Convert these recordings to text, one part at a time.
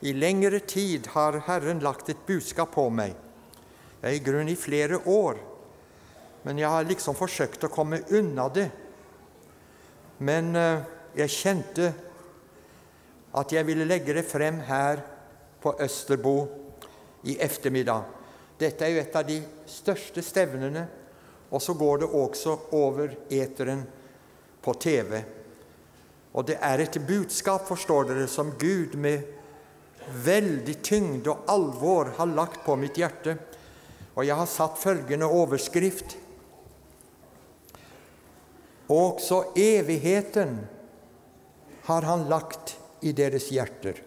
I lengre tid har Herren lagt et budskap på meg. Det er i grunn i flere år, men jeg har liksom forsøkt å komme unna det. Men eh, jeg kjente at jeg ville legge det frem her på Østerbo i ettermiddag. Dette er jo et av de største stevnene, og så går det også over eteren på TV. Og det er et budskap, forstår dere, som Gud med veldig tyngde og alvor har lagt på mitt hjerte. Og jeg har satt følgende overskrift Også evigheten har Han lagt i deres hjerter.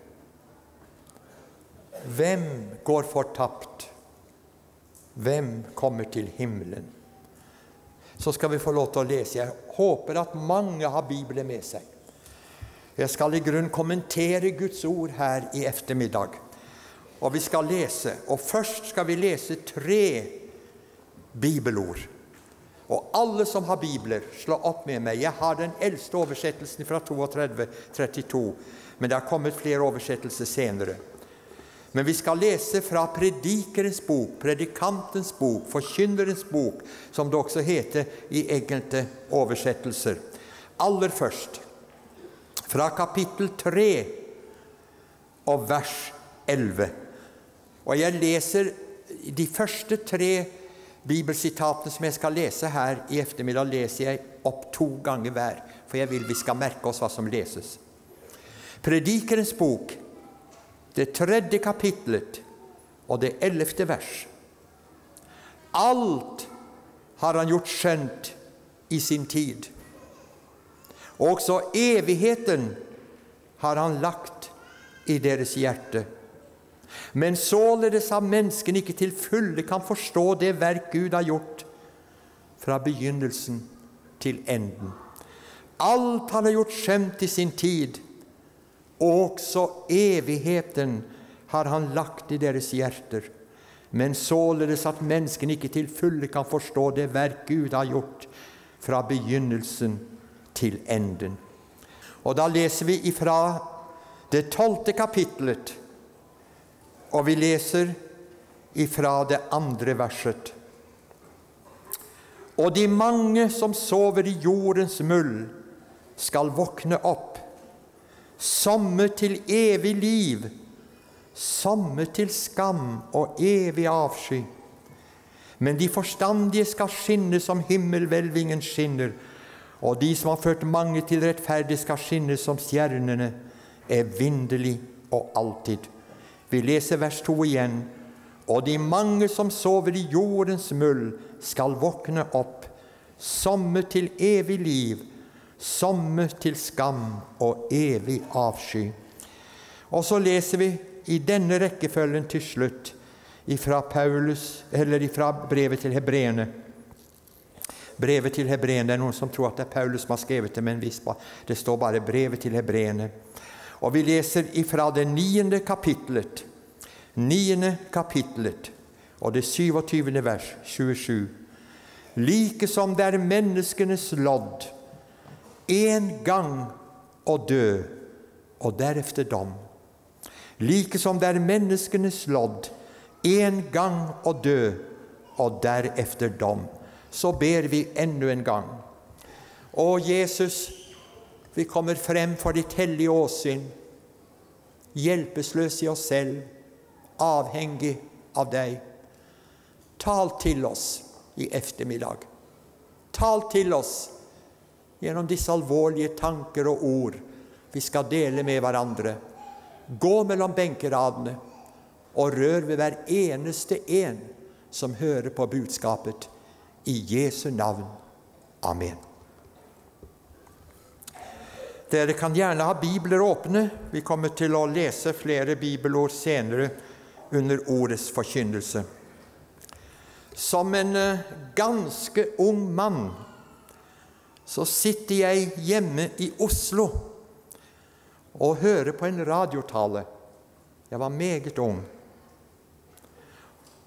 Hvem går fortapt? Hvem kommer til himmelen? Så skal vi få lov til å lese. Jeg håper at mange har Bibelen med seg. Jeg skal i grunn kommentere Guds ord her i ettermiddag. Og vi skal lese. Og først skal vi lese tre bibelord. Og alle som har bibler, slå opp med meg. Jeg har den eldste oversettelsen fra 32-32, men det har kommet flere oversettelser senere. Men vi skal lese fra Predikerens bok, Predikantens bok, Forkynnerens bok, som det også heter i enkelte oversettelser. Aller først fra kapittel 3 og vers 11. Og jeg leser de første tre bibelsitatene som jeg skal lese her i ettermiddag, leser jeg opp to ganger hver, for jeg vil vi skal merke oss hva som leses. Predikerens bok, det tredje kapitlet og det ellevte vers. Alt har han gjort skjønt i sin tid. Også evigheten har han lagt i deres hjerte. Men således at menneskene ikke til fulle kan forstå det verk Gud har gjort fra begynnelsen til enden. Alt han har gjort skjønt i sin tid, også evigheten har han lagt i deres hjerter. Men således at menneskene ikke til fulle kan forstå det verk Gud har gjort fra begynnelsen til enden. Og da leser vi ifra det tolvte kapitlet, og vi leser ifra det andre verset. Og de mange som sover i jordens muld, skal våkne opp, somme til evig liv, somme til skam og evig avsky. Men de forstandige skal skinne som himmelhvelvingen skinner, og de som har ført mange til rettferdig, skal skinne som stjernene, evinnelig og alltid. Vi leser vers 2 igjen. Og de mange som sover i jordens muld, skal våkne opp, somme til evig liv, somme til skam og evig avsky. Og så leser vi i denne rekkefølgen til slutt ifra, Paulus, ifra brevet til hebreerne. Brevet til hebreerne, Det er noen som tror at det er Paulus som har skrevet det, men det står bare 'brevet til hebreerne'. Og vi leser ifra det niende kapitlet, niende kapitlet, og det 27. vers, 27. Like som det er menneskenes lodd en gang å dø, og deretter dom. Like som det er menneskenes lodd en gang å dø, og deretter dom så ber vi enda en gang. Å, Jesus, vi kommer frem for ditt hellige åsyn, hjelpeløse i oss selv, avhengig av deg. Tal til oss i ettermiddag. Tal til oss gjennom disse alvorlige tanker og ord vi skal dele med hverandre. Gå mellom benkeradene og rør ved hver eneste en som hører på budskapet. I Jesu navn. Amen. Dere kan gjerne ha bibler åpne. Vi kommer til å lese flere bibelord senere under ordets forkynnelse. Som en eh, ganske ung mann så sitter jeg hjemme i Oslo og hører på en radiotale. Jeg var meget ung.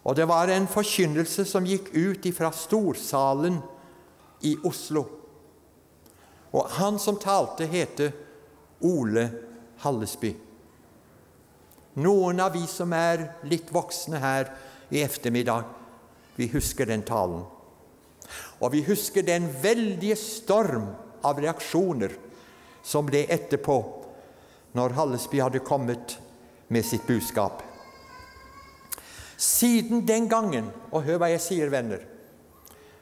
Og det var en forkynnelse som gikk ut fra Storsalen i Oslo. Og han som talte, heter Ole Hallesby. Noen av vi som er litt voksne her i ettermiddag, vi husker den talen. Og vi husker den veldige storm av reaksjoner som ble etterpå, når Hallesby hadde kommet med sitt budskap. Siden den gangen, og hør hva jeg sier, venner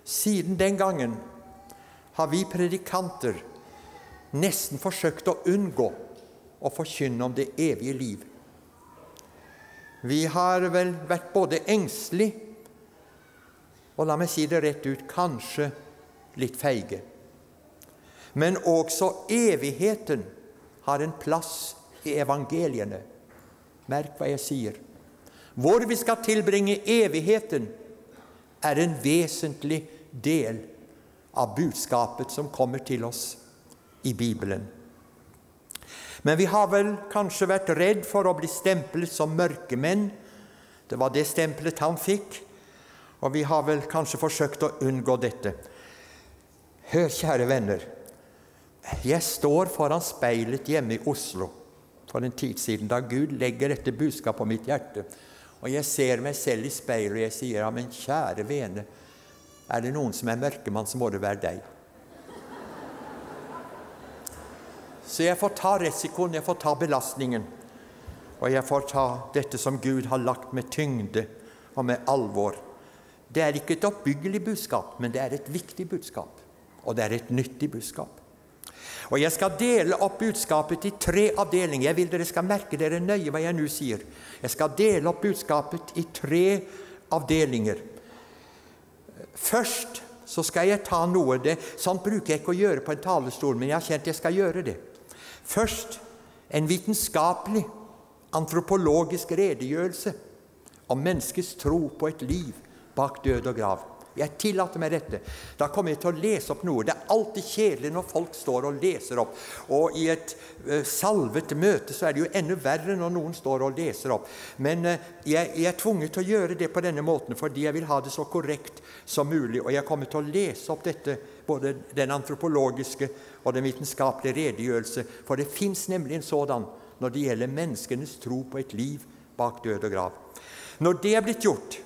Siden den gangen har vi predikanter nesten forsøkt å unngå å forkynne om det evige liv. Vi har vel vært både engstelig og la meg si det rett ut kanskje litt feige. Men også evigheten har en plass i evangeliene. Merk hva jeg sier. Hvor vi skal tilbringe evigheten, er en vesentlig del av budskapet som kommer til oss i Bibelen. Men vi har vel kanskje vært redd for å bli stemplet som mørkemenn. Det var det stempelet han fikk, og vi har vel kanskje forsøkt å unngå dette. Hør, kjære venner. Jeg står foran speilet hjemme i Oslo for en tid siden, da Gud legger dette budskapet på mitt hjerte. Og jeg ser meg selv i speilet, og jeg sier, ja, men kjære vene, er det noen som er mørkemann, så må det være deg. Så jeg får ta risikoen, jeg får ta belastningen. Og jeg får ta dette som Gud har lagt med tyngde og med alvor. Det er ikke et oppbyggelig budskap, men det er et viktig budskap. Og det er et nyttig budskap. Og Jeg skal dele opp budskapet i tre avdelinger. Jeg vil dere skal merke dere nøye hva jeg nå sier. Jeg skal dele opp budskapet i tre avdelinger. Først så skal jeg ta noe det, Sånt bruker jeg ikke å gjøre på en talerstol, men jeg har kjent jeg skal gjøre det. Først en vitenskapelig, antropologisk redegjørelse om menneskets tro på et liv bak død og grav. Jeg tillater meg dette. Da kommer jeg til å lese opp noe. Det er alltid kjedelig når folk står og leser opp. Og i et uh, salvet møte så er det jo enda verre når noen står og leser opp. Men uh, jeg, jeg, er tvunget til å gjøre det på denne måten fordi jeg vil ha det så korrekt som mulig. Og jeg kommer til å lese opp dette, både den antropologiske og den vitenskapelige redegjørelse. For det fins nemlig en sådan når det gjelder menneskenes tro på et liv bak død og grav. Når det er blitt gjort,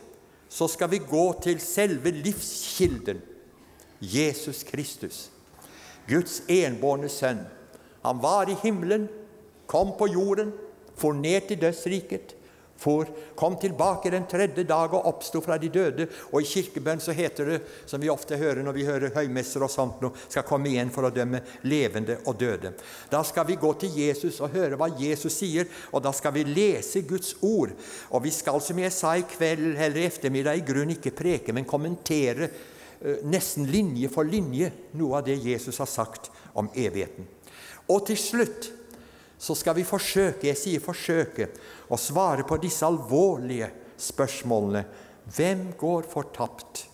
så skal vi gå til selve livskilden, Jesus Kristus, Guds enbårne sønn. Han var i himmelen, kom på jorden, for ned til dødsriket, for kom tilbake den tredje dag og oppsto fra de døde. Og i kirkebønn så heter det, som vi ofte hører når vi hører høymesser og sånt noe, skal komme igjen for å dømme levende og døde. Da skal vi gå til Jesus og høre hva Jesus sier, og da skal vi lese Guds ord. Og vi skal, som jeg sa i kveld eller i ettermiddag, i grunn ikke preke, men kommentere uh, nesten linje for linje noe av det Jesus har sagt om evigheten. Og til slutt så skal vi forsøke, jeg sier forsøke, å svare på disse alvorlige spørsmålene. Hvem går fortapt?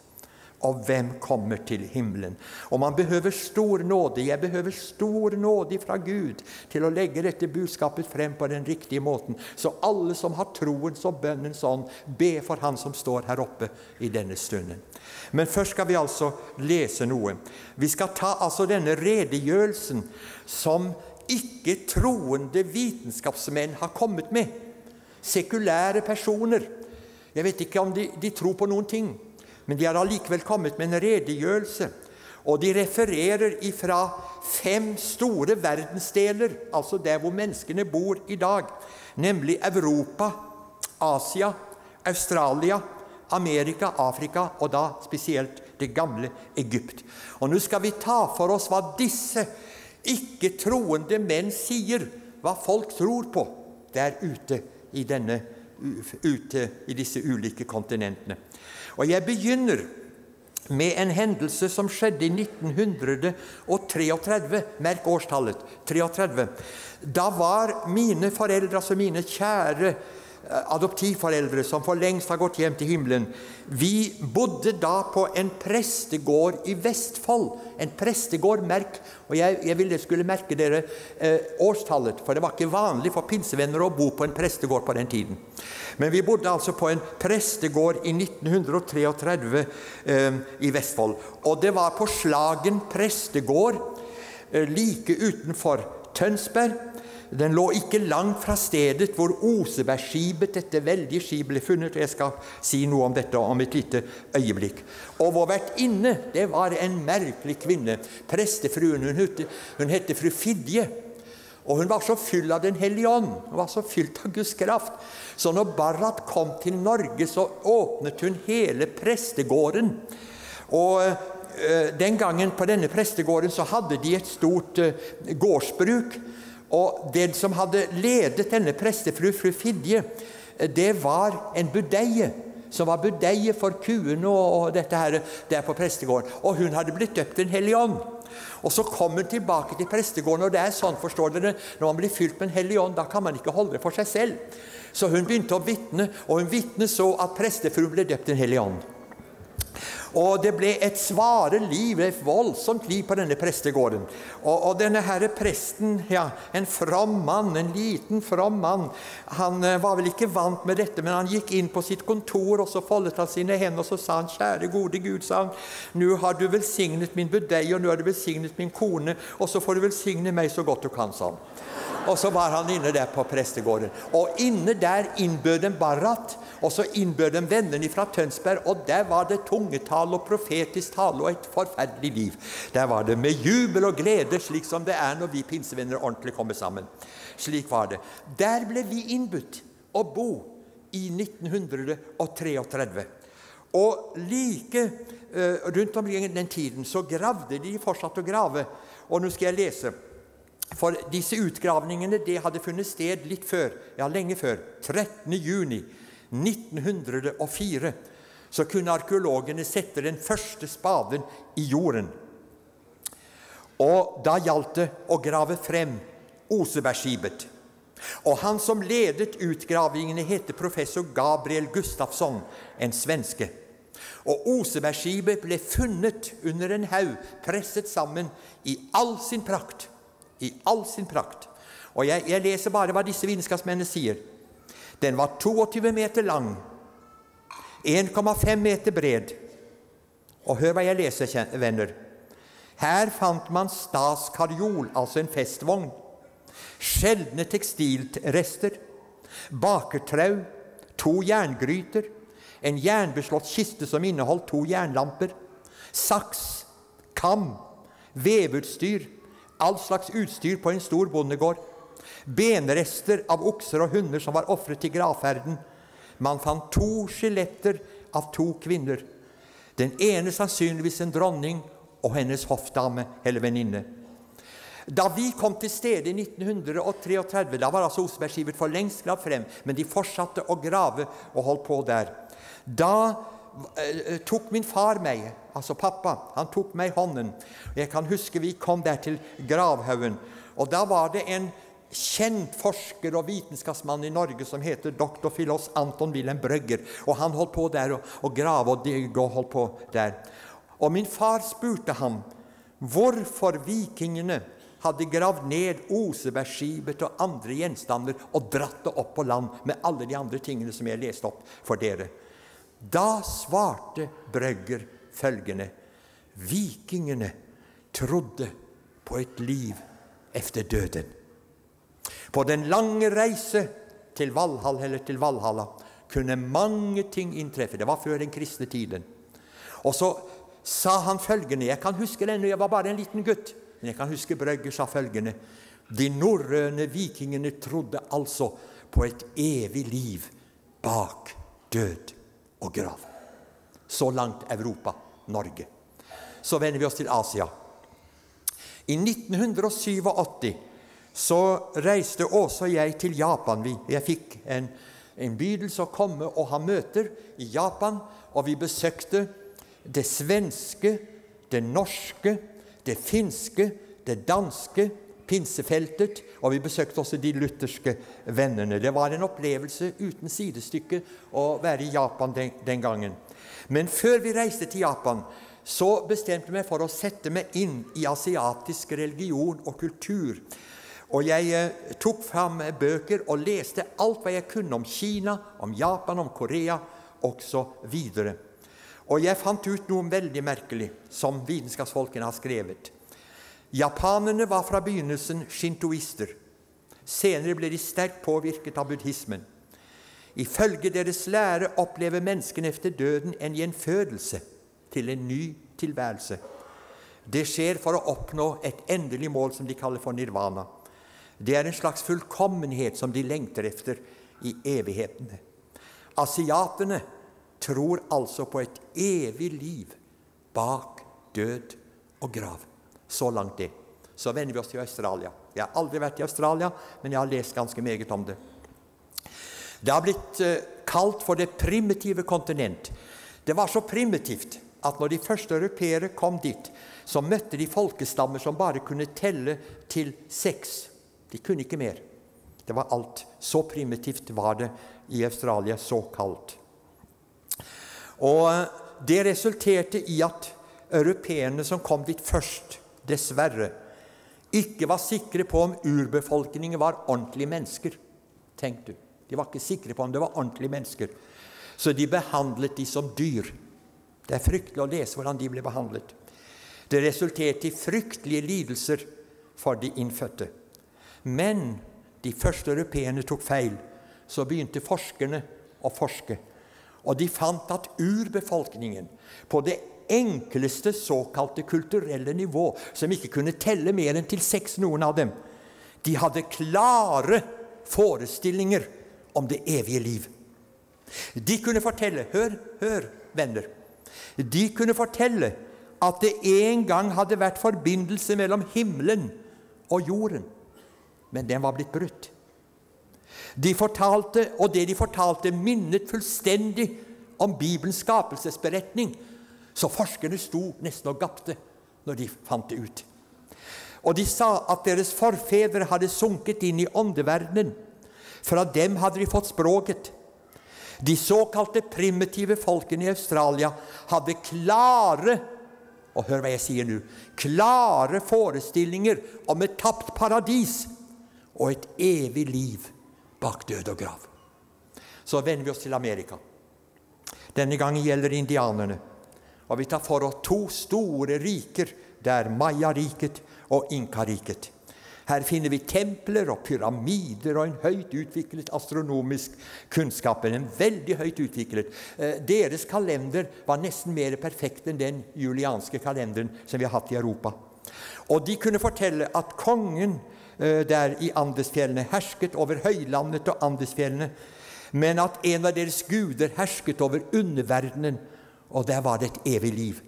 Og hvem kommer til himmelen? Og man behøver stor nåde. Jeg behøver stor nåde fra Gud til å legge dette budskapet frem på den riktige måten, så alle som har troens og bønnens ånd, be for Han som står her oppe i denne stunden. Men først skal vi altså lese noe. Vi skal ta altså denne redegjørelsen som ikke-troende vitenskapsmenn har kommet med. Sekulære personer. Jeg vet ikke om de, de tror på noen ting, men de har allikevel kommet med en redegjørelse. Og de refererer ifra fem store verdensdeler, altså der hvor menneskene bor i dag, nemlig Europa, Asia, Australia, Amerika, Afrika og da spesielt det gamle Egypt. Og Nå skal vi ta for oss hva disse ikke-troende menn sier hva folk tror på der ute i, denne, ute i disse ulike kontinentene. Og Jeg begynner med en hendelse som skjedde i 1933. Merk årstallet 33. Da var mine foreldre, altså mine kjære Eh, adoptivforeldre som for lengst har gått hjem til himmelen. Vi bodde da på en prestegård i Vestfold. En prestegård, merk, og jeg, jeg ville skulle merke dere eh, årstallet, for det var ikke vanlig for pinsevenner å bo på en prestegård på den tiden. Men vi bodde altså på en prestegård i 1933 eh, i Vestfold. Og det var på Slagen prestegård, eh, like utenfor Tønsberg. Den lå ikke langt fra stedet hvor Osebergskipet, dette veldige skipet, ble funnet. Jeg skal si noe om dette om et lite øyeblikk. Og vår vertinne det var en merkelig kvinne. Prestefruen. Hun hette, hun het fru Fidje. Og hun var så full av Den hellige ånd. Hun var så fylt av Guds kraft. Så når Barrat kom til Norge, så åpnet hun hele prestegården. Og øh, den gangen på denne prestegården så hadde de et stort øh, gårdsbruk. Og den som hadde ledet denne prestefru, fru Fidje, det var en budeie som var budeie for kuene og, dette her der på prestegården. Og hun hadde blitt døpt Den hellige ånd. Og Så kom hun tilbake til prestegården, og det er sånn, forstår dere, når man blir fylt med Den hellige ånd, da kan man ikke holde det for seg selv. Så hun begynte å vitne, og hun vitnet så at prestefruen ble døpt Den hellige ånd. Og det ble et svare liv, et voldsomt liv på denne prestegården. Og, og denne herre presten, ja, en from mann, en liten from mann, han uh, var vel ikke vant med dette, men han gikk inn på sitt kontor, og så foldet han sine hender, og så sa han, kjære gode Gud, sa han, nå har du velsignet min budeie, og nå har du velsignet min kone, og så får du velsigne meg så godt du kan, sa han. Og så var han inne der på prestegården. Og inne der innbød en Barrat, og så innbød en vennene fra Tønsberg, og der var det tungetale og profetisk tale og et forferdelig liv. Der var det med jubel og glede, slik som det er når vi pinsevenner ordentlig kommer sammen. Slik var det. Der ble vi innbudt å bo i 1933. Og like uh, rundt omkring den tiden så gravde de fortsatt å grave. Og nå skal jeg lese. For disse utgravningene det hadde funnet sted litt før, ja, lenge før. 13. juni 1904 så kunne arkeologene sette den første spaden i jorden. Og da gjaldt det å grave frem Osebergskipet. Og han som ledet utgravingene, heter professor Gabriel Gustafsson, en svenske. Og Osebergskipet ble funnet under en haug, presset sammen i all sin prakt. I all sin prakt. Og jeg, jeg leser bare hva disse vitenskapsmennene sier. Den var 22 meter lang, 1,5 meter bred. Og hør hva jeg leser, venner. Her fant man staskarjol, altså en festvogn, sjeldne tekstilrester, bakertrau, to jerngryter, en jernbeslått kiste som inneholdt to jernlamper, saks, kam, veveutstyr, all slags utstyr på en stor bondegård. Benrester av okser og hunder som var ofret til gravferden. Man fant to skjeletter av to kvinner. Den ene sannsynligvis en dronning og hennes hoffdame eller venninne. Da vi kom til stedet i 1933, da var altså Osebergskipet for lengst gravd frem, men de fortsatte å grave og holdt på der. Da eh, tok min far meg, altså pappa, han tok meg i hånden. Jeg kan huske vi kom der til gravhaugen, og da var det en kjent forsker og vitenskapsmann i Norge som heter doktor filos Anton Wilhelm Brøgger. Og han holdt på der og grave og digge og holdt på der. Og min far spurte ham hvorfor vikingene hadde gravd ned Osebergskipet og andre gjenstander og dratt det opp på land med alle de andre tingene som jeg leste opp for dere. Da svarte Brøgger følgende Vikingene trodde på et liv efter døden. På den lange reise til Valhall eller til Valhalla kunne mange ting inntreffe. Det var før den kristne tiden. Og så sa han følgende Jeg kan huske det når jeg var bare en liten gutt. Men jeg kan huske Brøgger sa følgende De norrøne vikingene trodde altså på et evig liv bak død og grav. Så langt Europa, Norge. Så vender vi oss til Asia. I 1987 så reiste Åse og jeg til Japan. Jeg fikk en innbydelse å komme og ha møter i Japan, og vi besøkte det svenske, det norske, det finske, det danske pinsefeltet, og vi besøkte også de lutherske vennene. Det var en opplevelse uten sidestykke å være i Japan den, den gangen. Men før vi reiste til Japan, så bestemte jeg meg for å sette meg inn i asiatisk religion og kultur. Og jeg eh, tok fram bøker og leste alt hva jeg kunne om Kina, om Japan, om Korea osv. Og jeg fant ut noe veldig merkelig som vitenskapsfolkene har skrevet. Japanerne var fra begynnelsen shintoister. Senere ble de sterkt påvirket av buddhismen. Ifølge deres lære opplever menneskene efter døden en gjenfødelse til en ny tilværelse. Det skjer for å oppnå et endelig mål som de kaller for nirvana. Det er en slags fullkommenhet som de lengter efter i evighetene. Asiatene tror altså på et evig liv bak død og grav. Så langt det. Så vender vi oss til Australia. Jeg har aldri vært i Australia, men jeg har lest ganske meget om det. Det har blitt uh, kalt for det primitive kontinent. Det var så primitivt at når de første europeere kom dit, så møtte de folkestammer som bare kunne telle til seks. De kunne ikke mer. Det var alt. Så primitivt var det i Australia, så kaldt. Og det resulterte i at europeerne som kom dit først, dessverre, ikke var sikre på om urbefolkningen var ordentlige mennesker. Tenk du. De var ikke sikre på om det var ordentlige mennesker. Så de behandlet de som dyr. Det er fryktelig å lese hvordan de ble behandlet. Det resulterte i fryktelige lidelser for de innfødte. Men de første europeerne tok feil. Så begynte forskerne å forske. Og de fant at urbefolkningen på det enkleste såkalte kulturelle nivå, som ikke kunne telle mer enn til seks, noen av dem, de hadde klare forestillinger om det evige liv. De kunne fortelle Hør, hør, venner. De kunne fortelle at det en gang hadde vært forbindelse mellom himmelen og jorden, men den var blitt brutt. De fortalte, og det de fortalte, minnet fullstendig om Bibelens skapelsesberetning. Så forskerne sto nesten og gapte når de fant det ut. Og de sa at deres forfedre hadde sunket inn i åndeverdenen. Fra dem hadde de fått språket. De såkalte primitive folkene i Australia hadde klare og hør hva jeg sier nå klare forestillinger om et tapt paradis og et evig liv bak død og grav. Så vender vi oss til Amerika. Denne gangen gjelder det indianerne. Og vi tar for oss to store riker. Det er Maya-riket og Inka-riket. Her finner vi templer og pyramider og en høyt utviklet astronomisk kunnskap. En veldig høyt utviklet. Eh, deres kalender var nesten mer perfekt enn den julianske kalenderen som vi har hatt i Europa. Og de kunne fortelle at kongen der i Andesfjellene, hersket over høylandet og Andesfjellene, men at en av deres guder hersket over underverdenen, og der var det et evig liv.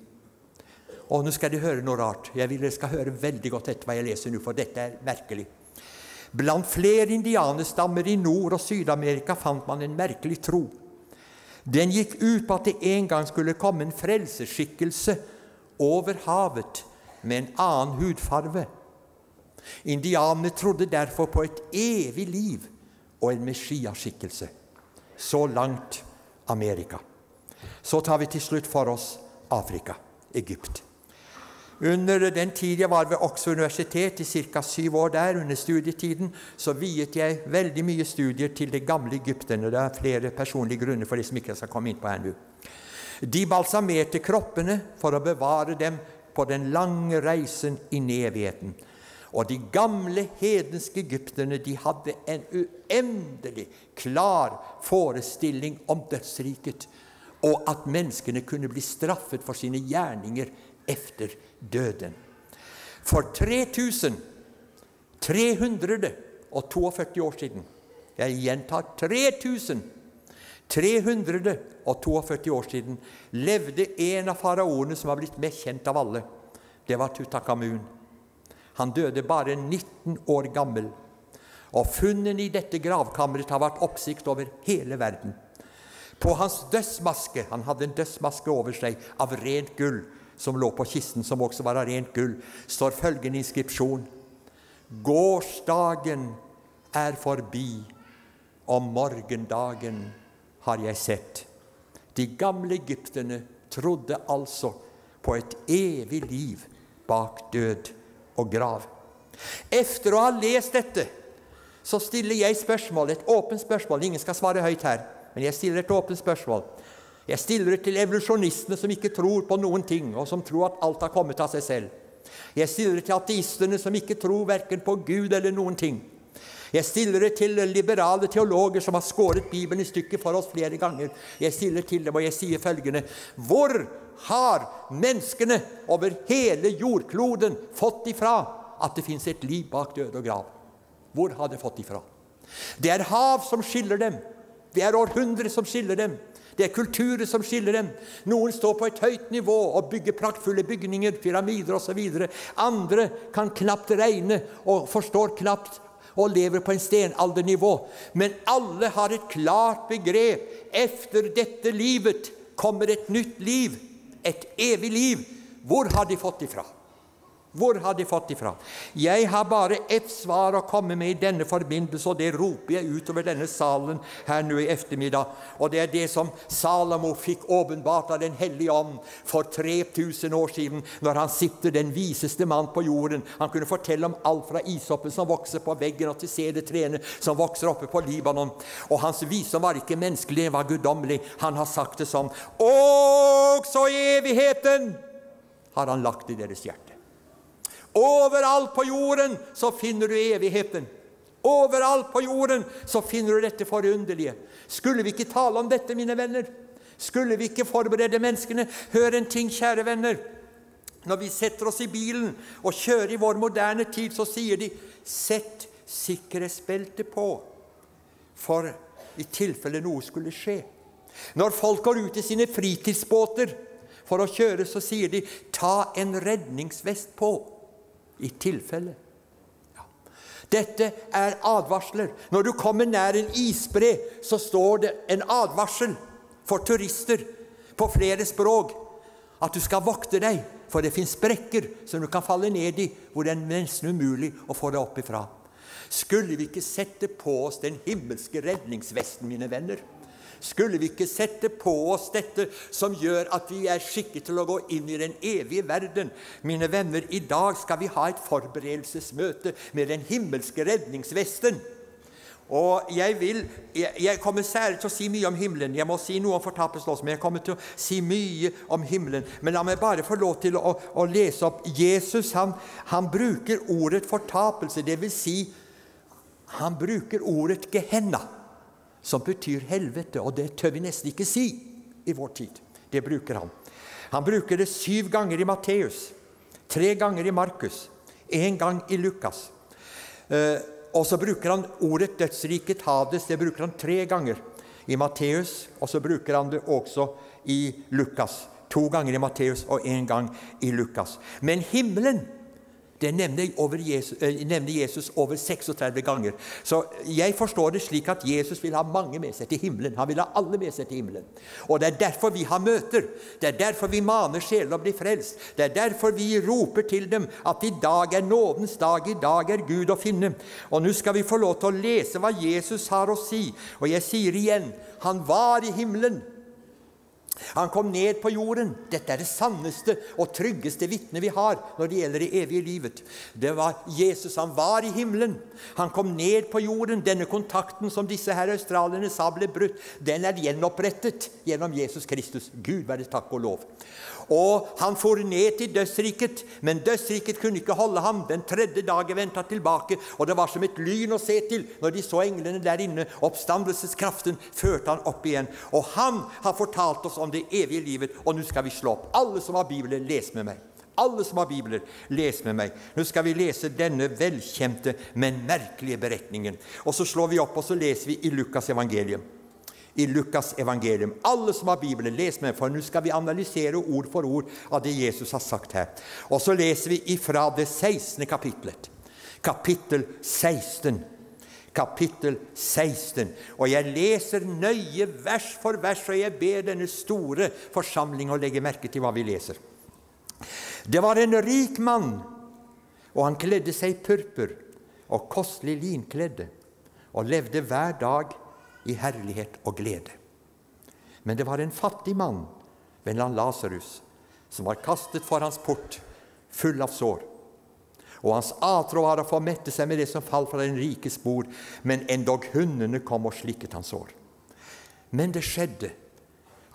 Og nå skal dere høre noe rart. Jeg vil dere skal høre veldig godt etter hva jeg leser nå, for dette er merkelig. Blant flere indianerstammer i Nord- og Syd-Amerika fant man en merkelig tro. Den gikk ut på at det en gang skulle komme en frelseskikkelse over havet med en annen hudfarve. Indianerne trodde derfor på et evig liv og en messiaskikkelse. Så langt Amerika. Så tar vi til slutt for oss Afrika, Egypt. Under den tid jeg var ved Oxford universitet, i ca. syv år der, under studietiden, så viet jeg veldig mye studier til det gamle Egypten. og Det er flere personlige grunner for det som ikke skal komme inn på her nå. De balsamerte kroppene for å bevare dem på den lange reisen inn i evigheten. Og de gamle hedenske egypterne de hadde en uendelig klar forestilling om dødsriket, og at menneskene kunne bli straffet for sine gjerninger efter døden. For 3342 år siden Jeg gjentar 3342 år siden levde en av faraoene som har blitt mest kjent av alle. Det var Tutankhamun. Han døde bare 19 år gammel. Og funnene i dette gravkammeret har vært oppsikt over hele verden. På hans dødsmaske Han hadde en dødsmaske over seg av rent gull, som lå på kisten, som også var av rent gull, står følgende inskripsjon. Gårsdagen er forbi, og morgendagen har jeg sett. De gamle egypterne trodde altså på et evig liv bak død og grav. Efter å ha lest dette så stiller jeg spørsmål, et åpent spørsmål. Ingen skal svare høyt her, men jeg stiller et åpent spørsmål. Jeg stiller det til evolusjonistene som ikke tror på noen ting, og som tror at alt har kommet av seg selv. Jeg stiller det til ateistene som ikke tror verken på Gud eller noen ting. Jeg stiller det til liberale teologer som har skåret Bibelen i stykker for oss flere ganger. Jeg stiller til dem, og jeg sier følgende Hvor har menneskene over hele jordkloden fått ifra at det fins et liv bak død og grav? Hvor har de fått ifra? Det er hav som skiller dem. Det er århundrer som skiller dem. Det er kulturer som skiller dem. Noen står på et høyt nivå og bygger praktfulle bygninger, pyramider osv. Andre kan knapt regne og forstår knapt og lever på en stenaldernivå. Men alle har et klart begrep. Efter dette livet kommer et nytt liv. Et evig liv. Hvor har de fått ifra? Hvor har de fått ifra? Jeg har bare ett svar å komme med i denne forbindelse, og det roper jeg utover denne salen her nå i ettermiddag. Og det er det som Salomo fikk åpenbart av Den hellige ånd for 3000 år siden, når han sitter den viseste mann på jorden. Han kunne fortelle om alt fra ishoppen som vokser på veggen, og til sedetrene som vokser oppe på Libanon. Og hans visdom var ikke menneskelig, den var guddommelig. Han har sagt det sånn. Også evigheten har han lagt i deres hjerte. Overalt på jorden så finner du evigheten. Overalt på jorden så finner du dette forunderlige. Skulle vi ikke tale om dette, mine venner? Skulle vi ikke forberede menneskene? Hør en ting, kjære venner. Når vi setter oss i bilen og kjører i vår moderne tid, så sier de 'sett sikkerhetsbeltet på', for i tilfelle noe skulle skje. Når folk går ut i sine fritidsbåter for å kjøre, så sier de 'ta en redningsvest på' i tilfelle. Ja. Dette er advarsler. Når du kommer nær en isbre, så står det en advarsel for turister på flere språk at du skal vokte deg, for det fins sprekker som du kan falle ned i, hvor det er nesten umulig å få deg opp ifra. Skulle vi ikke sette på oss den himmelske redningsvesten, mine venner? Skulle vi ikke sette på oss dette som gjør at vi er skikket til å gå inn i den evige verden? Mine venner, i dag skal vi ha et forberedelsesmøte med den himmelske redningsvesten. Og jeg, vil, jeg, kommer særlig til å si mye om himmelen. Jeg må si noe om fortapelsen men jeg kommer til å si mye om himmelen. Men la meg bare få lov til å, å lese opp. Jesus han, han bruker ordet fortapelse, dvs. Si, han bruker ordet Gehenna som betyr helvete, og det tør vi nesten ikke si i vår tid. Det bruker han. Han bruker det syv ganger i Matteus, tre ganger i Markus, én gang i Lukas. Eh, og så bruker han ordet 'dødsriket Hades' det bruker han tre ganger i Matteus, og så bruker han det også i Lukas. To ganger i Matteus og én gang i Lukas. Men himmelen det nevner Jesus, eh, nevner Jesus, over 36 ganger. Så jeg forstår det slik at Jesus vil ha mange med seg til himmelen. Han vil ha alle med seg til himmelen. Og Det er derfor vi har møter. Det er derfor vi maner sjeler å bli frelst. Det er derfor vi roper til dem at i dag er nådens dag, i dag er Gud å finne. Og nå skal vi få lov til å lese hva Jesus har å si. Og jeg sier igjen han var i himmelen. Han kom ned på jorden. Dette er det sanneste og tryggeste vitnet vi har når det gjelder det evige livet. Det var Jesus. Han var i himmelen. Han kom ned på jorden. Denne kontakten som disse her australierne sa ble brutt, den er gjenopprettet gjennom Jesus Kristus. Gud være takk og lov. Og han for ned til dødsriket, men dødsriket kunne ikke holde ham. Den tredje dagen vendte han tilbake, og det var som et lyn å se til når de så englene der inne. Oppstandelseskraften førte han opp igjen. Og han har fortalt oss om det evige livet, og nå skal vi slå opp. Alle som har Bibelen, les med meg. Alle som har bibler, les med meg. Nå skal vi lese denne velkjente, men merkelige beretningen. Og så slår vi opp, og så leser vi i Lukas evangelium i Lukas evangelium. Alle som har Bibelen, les med, for nå skal vi analysere ord for ord av det Jesus har sagt her. Og så leser vi ifra det 16. kapitlet. Kapittel 16. Kapittel 16. Og jeg leser nøye vers for vers, og jeg ber denne store forsamling å legge merke til hva vi leser. Det var en rik mann, og han kledde seg i purpur og kostelig linkledde, og levde hver dag i herlighet og glede. Men det var en fattig mann ved navn Lasarus som var kastet for hans port, full av sår. Og hans atro var å få mette seg med det som falt fra den rikes bord, men endog hundene kom og slikket hans sår. Men det skjedde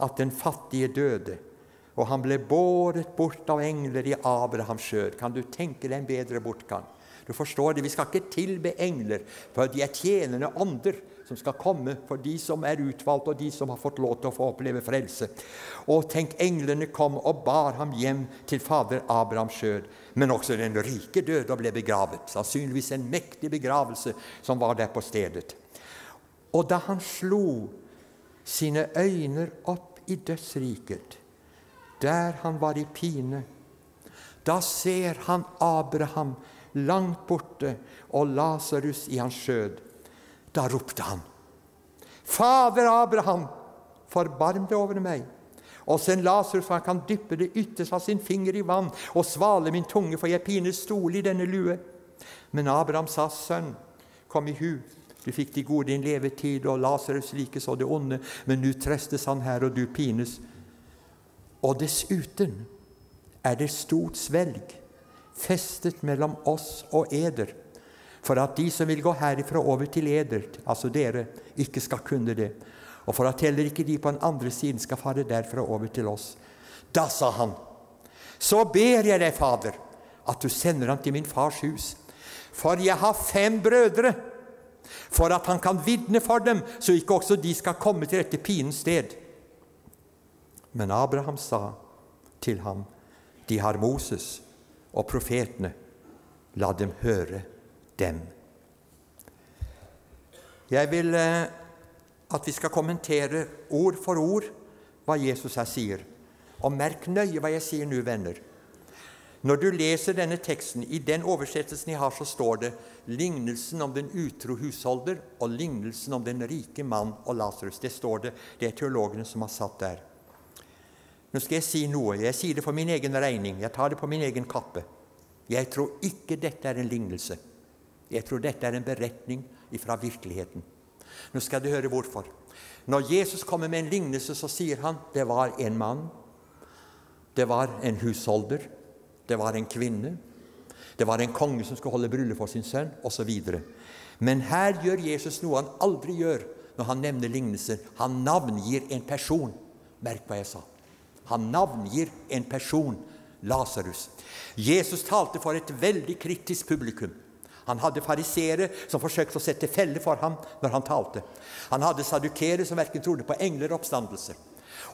at den fattige døde, og han ble båret bort av engler i Abrahams skjør. Kan du tenke deg en bedre bortgang? Du forstår det, Vi skal ikke tilbe engler, for de er tjenende ånder som skal komme for de som er utvalgt, og de som har fått lov til å få oppleve frelse. Og tenk, englene kom og bar ham hjem til fader Abrahams skjød. Men også den rike døde og ble begravet. Sannsynligvis en mektig begravelse som var der på stedet. Og da han slo sine øyne opp i dødsriket, der han var i pine, da ser han Abraham langt borte og Lasarus i hans skjød. Da ropte han, Fader Abraham, forbarm deg over meg. Og send Lasarus, for han kan dyppe det ytterste av sin finger i vann og svale min tunge, for jeg pines storlig i denne lue. Men Abraham sa, Sønn, kom i hu. Du fikk de gode din levetid, og Lasarus likeså det onde, men nå trøstes han her, og du pines. Og dessuten er det stort svelg festet mellom oss og eder, for at de som vil gå herifra over til eder, altså dere, ikke skal kunne det, og for at heller ikke de på den andre siden skal fare derfra over til oss. Da sa han, så ber jeg deg, Fader, at du sender ham til min fars hus, for jeg har fem brødre, for at han kan vitne for dem, så ikke også de skal komme til dette pinens sted. Men Abraham sa til ham, de har Moses og profetene. La dem høre dem. Jeg vil eh, at vi skal kommentere ord for ord hva Jesus her sier. Og merk nøye hva jeg sier nå, venner. Når du leser denne teksten, i den oversettelsen jeg har, så står det lignelsen om den utro husholder og lignelsen om den rike mann og Lasarus. Det står det. Det er teologene som har satt der. Nå skal jeg si noe. Jeg sier det for min egen regning. Jeg tar det på min egen kappe. Jeg tror ikke dette er en lignelse. Jeg tror dette er en beretning fra virkeligheten. Nå skal du høre hvorfor. Når Jesus kommer med en lignelse, så sier han det var en mann, det var en husholder, det var en kvinne, det var en konge som skulle holde bryllup for sin sønn, osv. Men her gjør Jesus noe han aldri gjør når han nevner lignelser. Han navngir en person. Merk hva jeg sa. Han navngir en person, Lasarus. Jesus talte for et veldig kritisk publikum. Han hadde fariseere som forsøkte å sette felle for ham når han talte. Han hadde sadukere som verken trodde på engler og oppstandelse.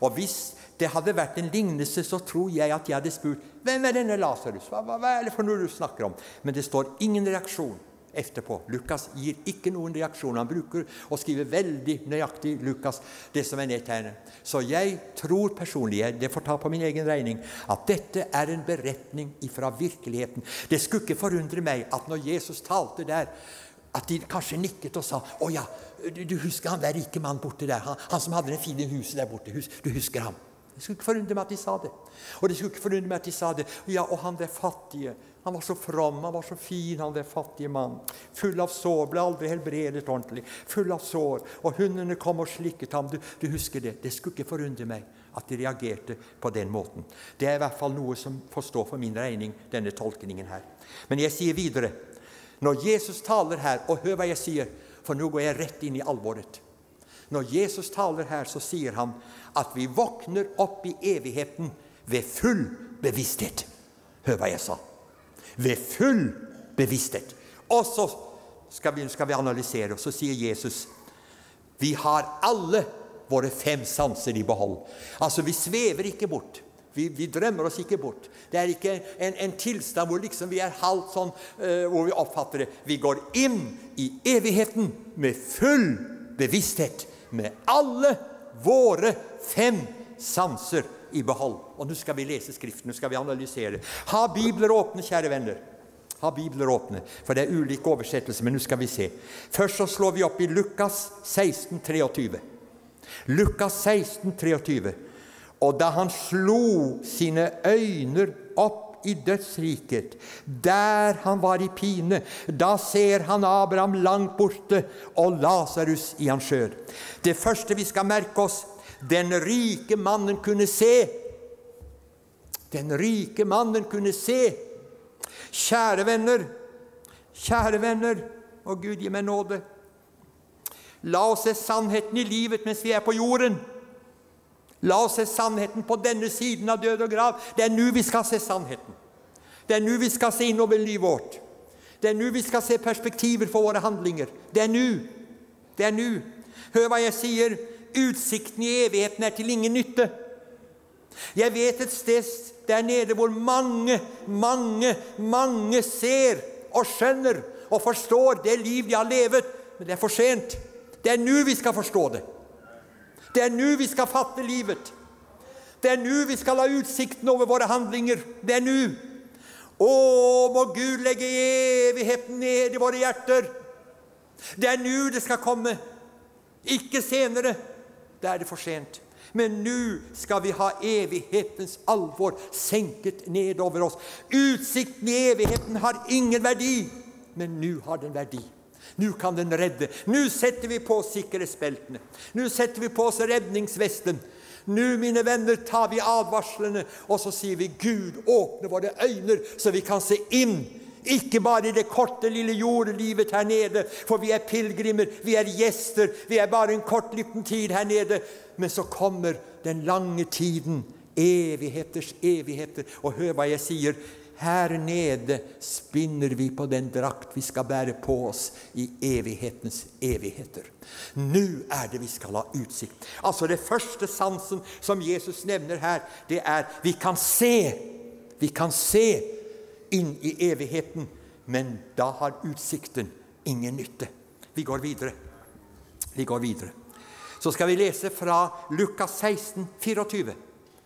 Og hvis det hadde vært en lignelse, så tror jeg at jeg hadde spurt hvem er denne Lasarus? Hva, hva, hva, er det for noe du snakker om? Men det står ingen reaksjon etterpå. Lukas gir ikke noen reaksjon. Han bruker å skrive veldig nøyaktig Lukas, det som er nedtegnet. Så jeg tror personlig, det får ta på min egen regning, at dette er en beretning fra virkeligheten. Det skulle ikke forundre meg at når Jesus talte der, at de kanskje nikket og sa 'Å ja, du, du husker han der rike mannen borte der? Han, han, som hadde det fine huset der borte. du husker ham?' Det skulle ikke forundre meg at de sa det. Og det skulle ikke forundre meg at de sa det. Ja, og han der fattige, han var så from, han var så fin, han der fattige mann. Full av sår, ble aldri helbredet ordentlig. Full av sår. Og hundene kom og slikket ham. Du, du husker det? Det skulle ikke forundre meg at de reagerte på den måten. Det er i hvert fall noe som får stå for min regning, denne tolkningen her. Men jeg sier videre. Når Jesus taler her, og hør hva jeg sier, for nå går jeg rett inn i alvoret. Når Jesus taler her, så sier han at vi våkner opp i evigheten ved full bevissthet. Hør hva jeg sa ved full bevissthet. Og så skal vi, skal vi analysere, og så sier Jesus vi har alle våre fem sanser i behold. Altså, vi svever ikke bort. Vi, vi, drømmer oss ikke bort. Det er ikke en, en tilstand hvor liksom vi er halvt sånn uh, hvor vi oppfatter det. Vi går inn i evigheten med full bevissthet. Med alle våre fem sanser i behold. Og nå skal vi lese Skriften, nå skal vi analysere. Ha bibler åpne, kjære venner. Ha bibler åpne, for det er ulike oversettelser, men nå skal vi se. Først så slår vi opp i Lukas 16, 23. Lukas 16, 23. Og da han slo sine øyne opp i dødsriket, der han var i pine, da ser han Abraham langt borte og Lasarus i hans skjød. Det første vi skal merke oss, den rike mannen kunne se. Den rike mannen kunne se. Kjære venner, kjære venner, og Gud gi meg nåde. La oss se sannheten i livet mens vi er på jorden. La oss se sannheten på denne siden av død og grav. Det er nå vi skal se sannheten. Det er nå vi skal se innover livet vårt. Det er nå vi skal se perspektiver for våre handlinger. Det er nå. Det er nå. Hør hva jeg sier. Utsikten i evigheten er til ingen nytte. Jeg vet et sted der nede hvor mange, mange, mange ser og skjønner og forstår det liv de har levet, men det er for sent. Det er nå vi skal forstå det. Det er nå vi skal fatte livet. Det er nå vi skal ha utsikten over våre handlinger. Det er nå. Å, må Gud legge evigheten ned i våre hjerter. Det er nå det skal komme, ikke senere. Da er det for sent. Men nå skal vi ha evighetens alvor senket ned over oss. Utsikten i evigheten har ingen verdi, men nå har den verdi. Nå kan den redde. Nå setter vi på sikkerhetsbeltene. Nå setter vi på oss redningsvesten. Nå, mine venner, tar vi advarslene, og så sier vi, Gud, åpne våre øyne, så vi kan se inn. Ikke bare i det korte, lille jordelivet her nede, for vi er pilegrimer, vi er gjester, vi er bare en kort, liten tid her nede. Men så kommer den lange tiden, evigheters evigheter. Og hør hva jeg sier. Her nede spinner vi på den drakt vi skal bære på oss i evighetens evigheter. Nå er det vi skal ha utsikt. Altså Det første sansen som Jesus nevner her, det er vi kan se. Vi kan se inn i evigheten, men da har utsikten ingen nytte. Vi går videre. Vi går videre. Så skal vi lese fra Lukas 16, 24.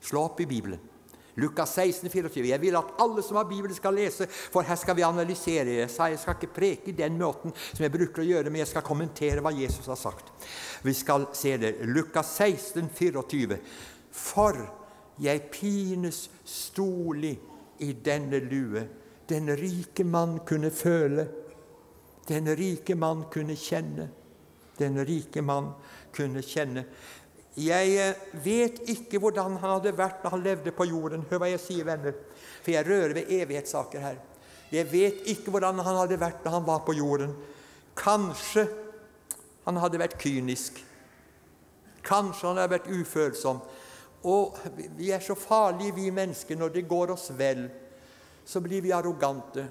Slå opp i Bibelen. Lukas 16, 24. Jeg vil at alle som har Bibelen, skal lese, for her skal vi analysere. Jeg sa jeg skal ikke preke i den måten som jeg bruker å gjøre, men jeg skal kommentere hva Jesus har sagt. Vi skal se det. Lukas 16, 24. For jeg pines stolig i denne lue. Den rike mann kunne føle. Den rike mann kunne kjenne. Den rike mann kunne kjenne. Jeg eh, vet ikke hvordan han hadde vært da han levde på jorden. Hør hva jeg sier, venner, for jeg rører ved evighetssaker her. Jeg vet ikke hvordan han hadde vært da han var på jorden. Kanskje han hadde vært kynisk. Kanskje han hadde vært ufølsom. Og vi er så farlige, vi mennesker. Når det går oss vel, så blir vi arrogante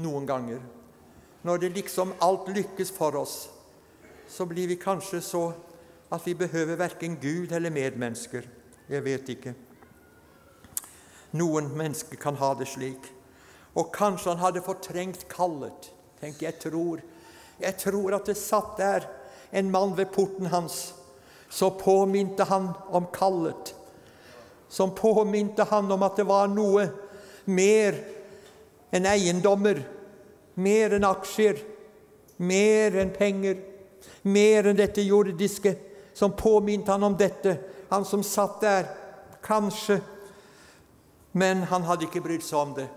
noen ganger. Når det liksom alt lykkes for oss, så blir vi kanskje så at vi behøver verken Gud eller medmennesker. Jeg vet ikke. Noen mennesker kan ha det slik. Og kanskje han hadde fortrengt kallet. Tenk, jeg tror, jeg tror at det satt der en mann ved porten hans. Så påminte han om kallet. Som påminte han om at det var noe mer enn eiendommer, mer enn aksjer, mer enn penger, mer enn dette jordiske som påminte han om dette. Han som satt der, kanskje. Men han hadde ikke brydd seg om det.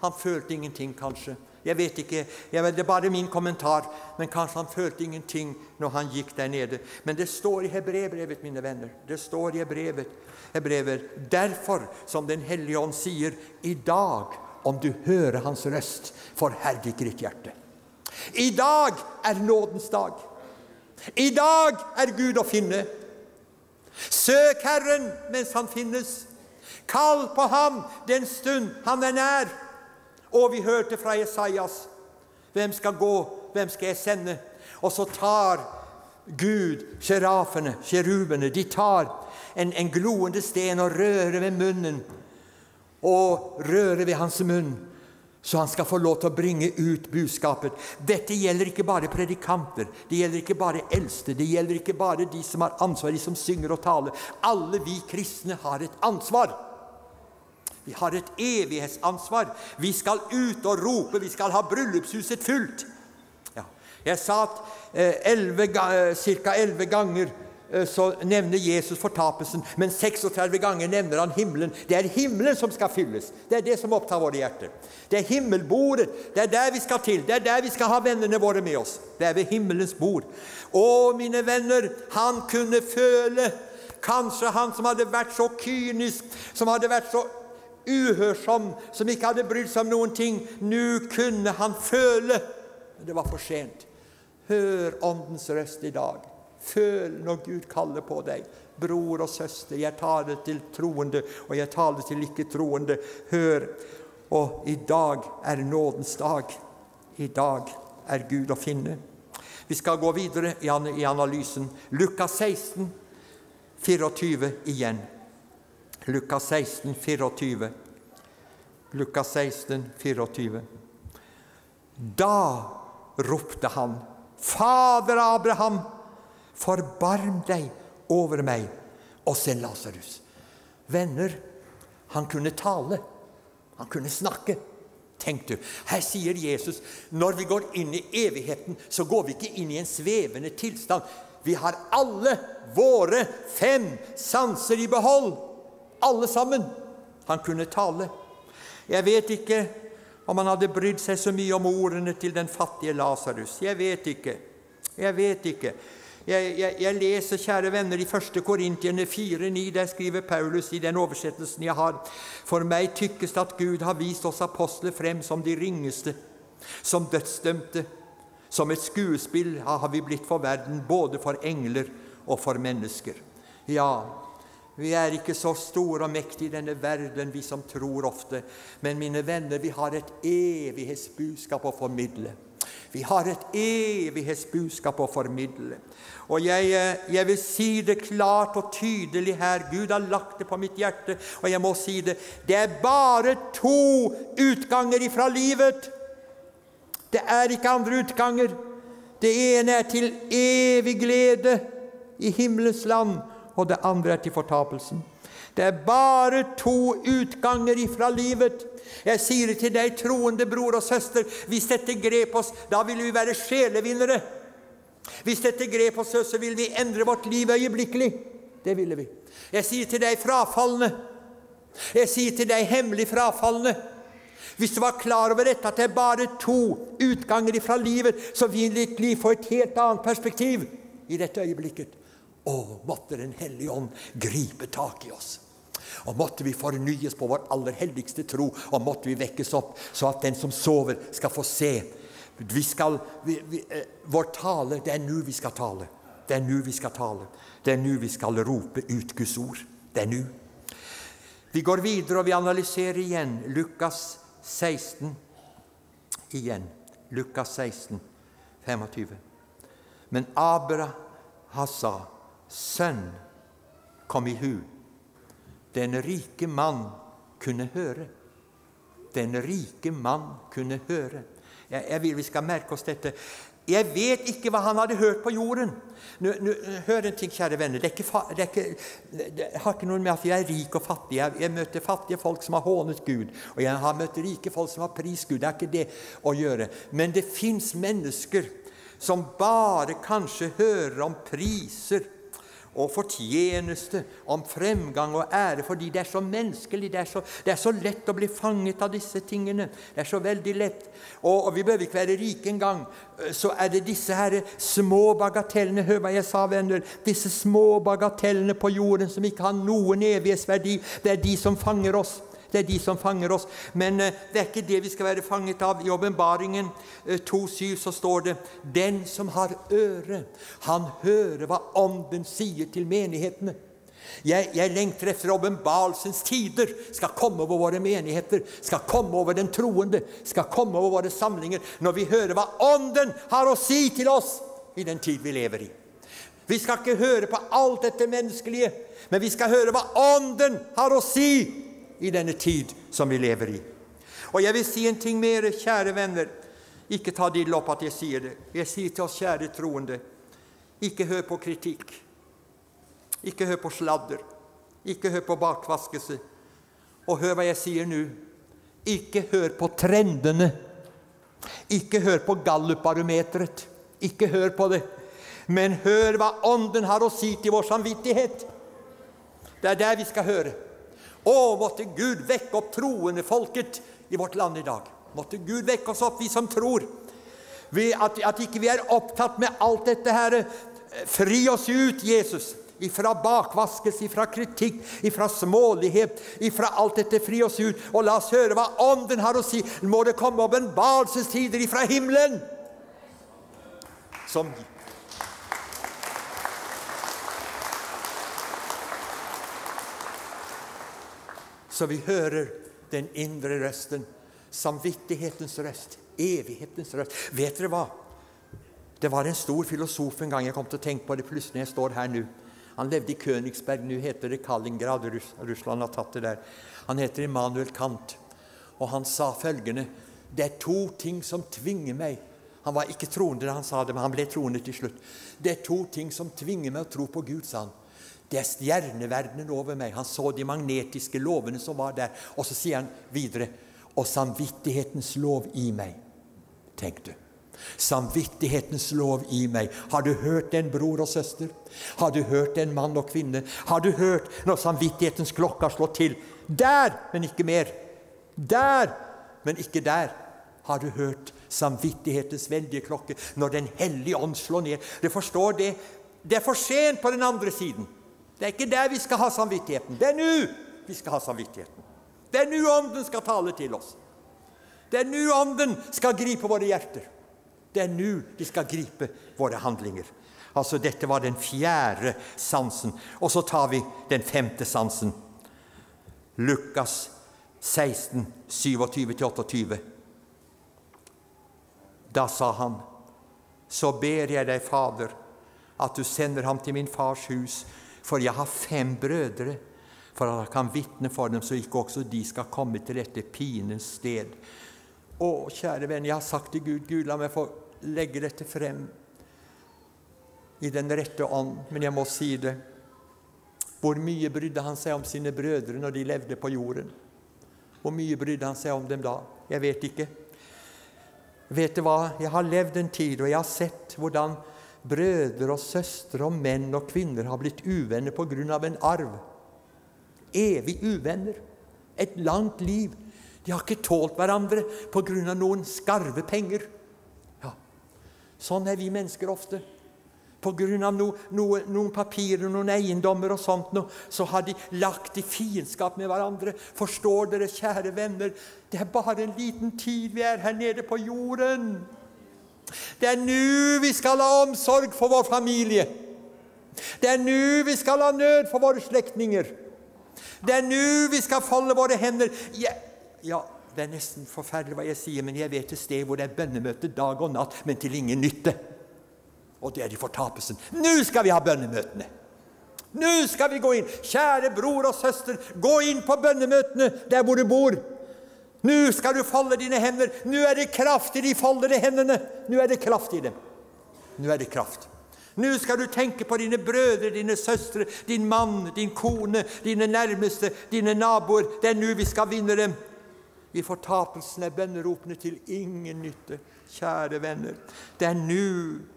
Han følte ingenting, kanskje. Jeg vet ikke, jeg vet, Det er bare min kommentar. Men kanskje han følte ingenting når han gikk der nede. Men det står i Hebrebrevet, mine venner. Det står i Hebrevet, Hebrevet. Derfor, som Den hellige ånd sier, i dag, om du hører Hans røst, forherd ikke ditt hjerte. I dag er nådens dag. I dag er Gud å finne. Søk Herren mens han finnes. Kall på ham den stund han er nær. Og vi hørte fra Jesajas hvem skal gå, hvem skal jeg sende? Og så tar Gud sjerafene, kjerubene, de tar en, en gloende sten og rører ved munnen. Og rører ved hans munn så han skal få lov til å bringe ut budskapet. Dette gjelder ikke bare predikanter, det gjelder ikke bare eldste, det gjelder ikke bare de som har ansvar, de som synger og taler. Alle vi kristne har et ansvar. Vi har et evighetsansvar. Vi skal ut og rope, vi skal ha bryllupshuset fullt. Ja. Jeg sa at eh, ca. elleve ganger Eh, så nevner Jesus fortapelsen, men 36 ganger nevner han himmelen. Det er himmelen som skal fylles. Det er det som opptar våre hjerter. Det er himmelbordet. Det er der vi skal til. Det er der vi skal ha vennene våre med oss. Det er ved himmelens bord. Å, mine venner, han kunne føle Kanskje han som hadde vært så kynisk, som hadde vært så uhørsom, som ikke hadde brydd seg om noen ting. Nå kunne han føle. Men det var for sent. Hør Åndens røst i dag. Føl når Gud kaller på deg. Bror og søster, jeg taler til troende, og jeg taler til ikke-troende. Hør. Og i dag er nådens dag. i dag er Gud å finne. Vi skal gå videre i analysen. Lukas 16, 24 igjen. Lukas 16, 24. Lukas 16, 24. Da ropte han, Fader Abraham, forbarm deg over meg og se Lasarus. Venner, han kunne tale. Han kunne snakke. Tenk du, Her sier Jesus når vi går inn i evigheten, så går vi ikke inn i en svevende tilstand. Vi har alle våre fem sanser i behold. Alle sammen. Han kunne tale. Jeg vet ikke om han hadde brydd seg så mye om ordene til den fattige Lasarus. Jeg vet ikke. Jeg vet ikke. Jeg, jeg, jeg, leser, kjære venner, i 1. Korintierne 4,9. Der skriver Paulus i den oversettelsen jeg har. For meg tykkes det at Gud har vist oss apostler frem som de ringeste, som dødsdømte. Som et skuespill har vi blitt for verden, både for engler og for mennesker. Ja, vi er ikke så store og mektige i denne verden, vi som tror ofte. Men mine venner, vi har et evighetsbudskap å formidle. Vi har et evighetsbudskap å formidle. Og jeg, eh, jeg, vil si det klart og tydelig her. Gud har lagt det på mitt hjerte, og jeg må si det. Det er bare to utganger ifra livet. Det er ikke andre utganger. Det ene er til evig glede i himmelens land, og det andre er til fortapelsen. Det er bare to utganger ifra livet. Jeg sier det til deg, troende bror og søster, hvis dette grep oss, da vil vi være sjelevinnere. Hvis dette grep oss, så vil vi endre vårt liv øyeblikkelig. Det ville vi. Jeg sier til deg frafalne. Jeg sier til deg hemmelig frafalne. Hvis du var klar over dette, at det er bare to utganger ifra livet, så vil ditt liv få et helt annet perspektiv i dette øyeblikket. Å, måtte Den hellige ånd gripe tak i oss. Og måtte vi fornyes på vår aller helligste tro, og måtte vi vekkes opp, så at den som sover, skal få se. Vi skal, vi, vi, eh, vår tale, det er nå vi skal tale. Det er nå vi skal tale. Det er nå vi skal rope ut Guds ord. Det er nå. Vi går videre, og vi analyserer igjen Lukas 16 igjen. Lukas 16, 25. Men Abra sa, 'Sønn, kom i hu.' Den rike mann kunne høre. Den rike mann kunne høre. Jeg, jeg vil vi skal merke oss dette. Jeg vet ikke hva han hadde hørt på jorden. Nå, nå, hør en ting, kjære venner. Det, ikke, det, ikke, det, har ikke noe med at jeg er rik og fattig. Jeg, jeg, møter fattige folk som har hånet Gud, og jeg har møtt rike folk som har prist Gud. Det er ikke det å gjøre. Men det fins mennesker som bare kanskje hører om priser og fortjeneste, om fremgang og ære, fordi det er så menneskelig. Det er så, det er så, lett å bli fanget av disse tingene. Det er så veldig lett. Og, og vi behøver ikke være rike engang. Så er det disse her små bagatellene Hør hva jeg sa, venner. Disse små bagatellene på jorden som ikke har noen evighetsverdi. Det er de som fanger oss. Det er de som fanger oss. Men eh, det er ikke det vi skal være fanget av. I åpenbaringen 2,7 eh, så står det Den som har øre, han hører hva Ånden sier til menighetene. Jeg, jeg, lengter etter åpenbarelsens tider skal komme over våre menigheter, skal komme over den troende, skal komme over våre samlinger, når vi hører hva Ånden har å si til oss i den tid vi lever i. Vi skal ikke høre på alt dette menneskelige, men vi skal høre hva Ånden har å si i denne tid som vi lever i. Og jeg vil si en ting mer, kjære venner. Ikke ta det opp at jeg sier det. Jeg sier til oss, kjære troende, ikke hør på kritikk. Ikke hør på sladder. Ikke hør på bakvaskelse. Og hør hva jeg sier nå. Ikke hør på trendene. Ikke hør på Gallup-barometeret. Ikke hør på det. Men hør hva Ånden har å si til vår samvittighet. Det er der vi skal høre. Å, måtte Gud vekke opp troende folket i vårt land i dag. Måtte Gud vekke oss opp, vi som tror. Vi, at, at ikke vi er opptatt med alt dette her. Fri oss ut, Jesus, ifra bakvaskelse, ifra kritikk, ifra smålighet, ifra alt dette. Fri oss ut, og la oss høre hva Ånden har å si. Må det komme åpenbarelsestider ifra himmelen som så vi hører den indre røsten, samvittighetens røst, Evighetens røst. Vet dere hva? Det var en stor filosof en gang jeg kom til å tenke på det plutselig jeg står her nå. Han levde i Königsberg, nå heter det Kalingrad. Russland har tatt det der. Han heter Immanuel Kant, og han sa følgende Det er to ting som tvinger meg Han var ikke troende da han sa det, men han ble troende til slutt. Det er to ting som tvinger meg å tro på Gud, sa han. Det er stjerneverdenen over meg. Han så de magnetiske lovene som var der. Og så sier han videre Og samvittighetens lov i meg. Tenk du. Samvittighetens lov i meg. Har du hørt en bror og søster? Har du hørt en mann og kvinne? Har du hørt når samvittighetens klokke har slått til? Der, men ikke mer. Der, men ikke der. Har du hørt samvittighetens veldige klokke når Den hellige ånd slår ned? Du forstår det? Det er for sent på den andre siden. Det er ikke der vi skal ha samvittigheten. Det er nå vi skal ha samvittigheten. Det er nå Ånden skal tale til oss. Det er nå Ånden skal gripe våre hjerter. Det er nå de skal gripe våre handlinger. Altså, Dette var den fjerde sansen. Og så tar vi den femte sansen. Lukas 16, 27-28. Da sa han, så ber jeg deg, Fader, at du sender ham til min fars hus, for jeg har fem brødre, for at han kan vitne for dem, så ikke også de skal komme til dette pinens sted. Å, kjære venn, jeg har sagt til Gud, Gud, la meg få legge dette frem i den rette ånd, men jeg må si det. Hvor mye brydde han seg om sine brødre når de levde på jorden? Hvor mye brydde han seg om dem da? Jeg vet ikke. Vet du hva? Jeg har levd en tid, og jeg har sett hvordan brødre og søstre og menn og kvinner har blitt uvenner av en arv. Evig uvenner. Et langt liv. De har ikke tålt hverandre av noen skarve penger. Ja, Sånn er vi mennesker ofte. Av no, no, noen papirer, noen eiendommer og sånt, noe, så har de lagt i fiendskap med hverandre. Forstår dere, kjære venner, det er bare en liten tid vi er her nede på jorden. Det er nå vi skal ha omsorg for vår familie. Det er nå vi skal ha nød for våre slektninger. Det er nå vi skal folde våre hender. Ja, ja, det er nesten forferdelig hva jeg sier, men jeg vet et sted hvor det er bønnemøte dag og natt, men til ingen nytte. Og det er i fortapelsen. Nå skal vi ha bønnemøtene! Nå skal vi gå inn! Kjære bror og søster, gå inn på bønnemøtene der hvor du bor! Nå skal du folde dine hender! Nå er det kraft i de foldede hendene! Nå er det kraft i dem. Nå er det kraft. Nå skal du tenke på dine brødre, dine søstre, din mann, din kone, dine nærmeste, dine naboer. Det er nå vi skal vinne dem. I fortapelsen er bønneropene til ingen nytte. Kjære venner, det er nå,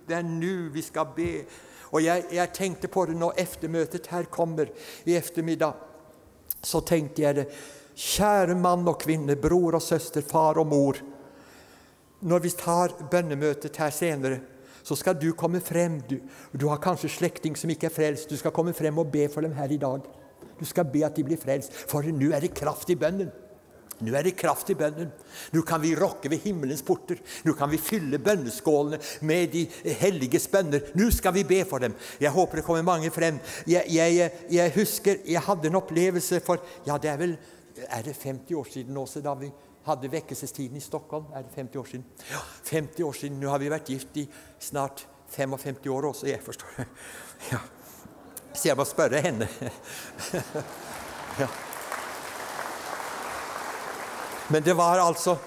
det er nå vi skal be. Og jeg, jeg tenkte på det når eftermøtet her kommer i eftermiddag. Så tenkte jeg det. Kjære mann og kvinne, bror og søster, far og mor. Når vi tar bønnemøtet her senere, så skal du komme frem. Du, du har kanskje slektning som ikke er frelst. Du skal komme frem og be for dem her i dag. Du skal be at de blir frelst, for nå er det kraft i bønnen. Nå er det kraft i bønnen. Nå kan vi rokke ved himmelens porter. Nå kan vi fylle bønneskålene med de helliges bønner. Nå skal vi be for dem. Jeg håper det kommer mange frem. Jeg, jeg, jeg husker jeg hadde en opplevelse for ja, det er vel er det 50 år siden også, da vi hadde vekkelsestiden i Stockholm? Er det 50 år siden? Ja, 50 år siden. Nå har vi vært gift i snart 55 år også, jeg forstår det. Ja. Så jeg må spørre henne. ja. Men det var altså,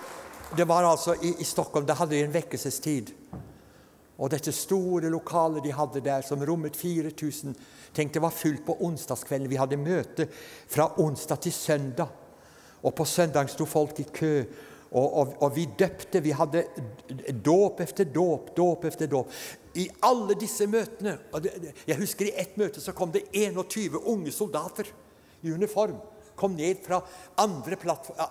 det var altså i, i, Stockholm. Da hadde de en vekkelsestid. Og dette store lokalet de hadde der, som rommet 4000 Tenk, det var fullt på onsdagskvelden. Vi hadde møte fra onsdag til søndag. Og på søndag sto folk i kø. Og, og, og, vi døpte. Vi hadde dåp efter dåp, dåp efter dåp. I alle disse møtene det, Jeg husker i ett møte så kom det 21 unge soldater i uniform kom ned fra andre,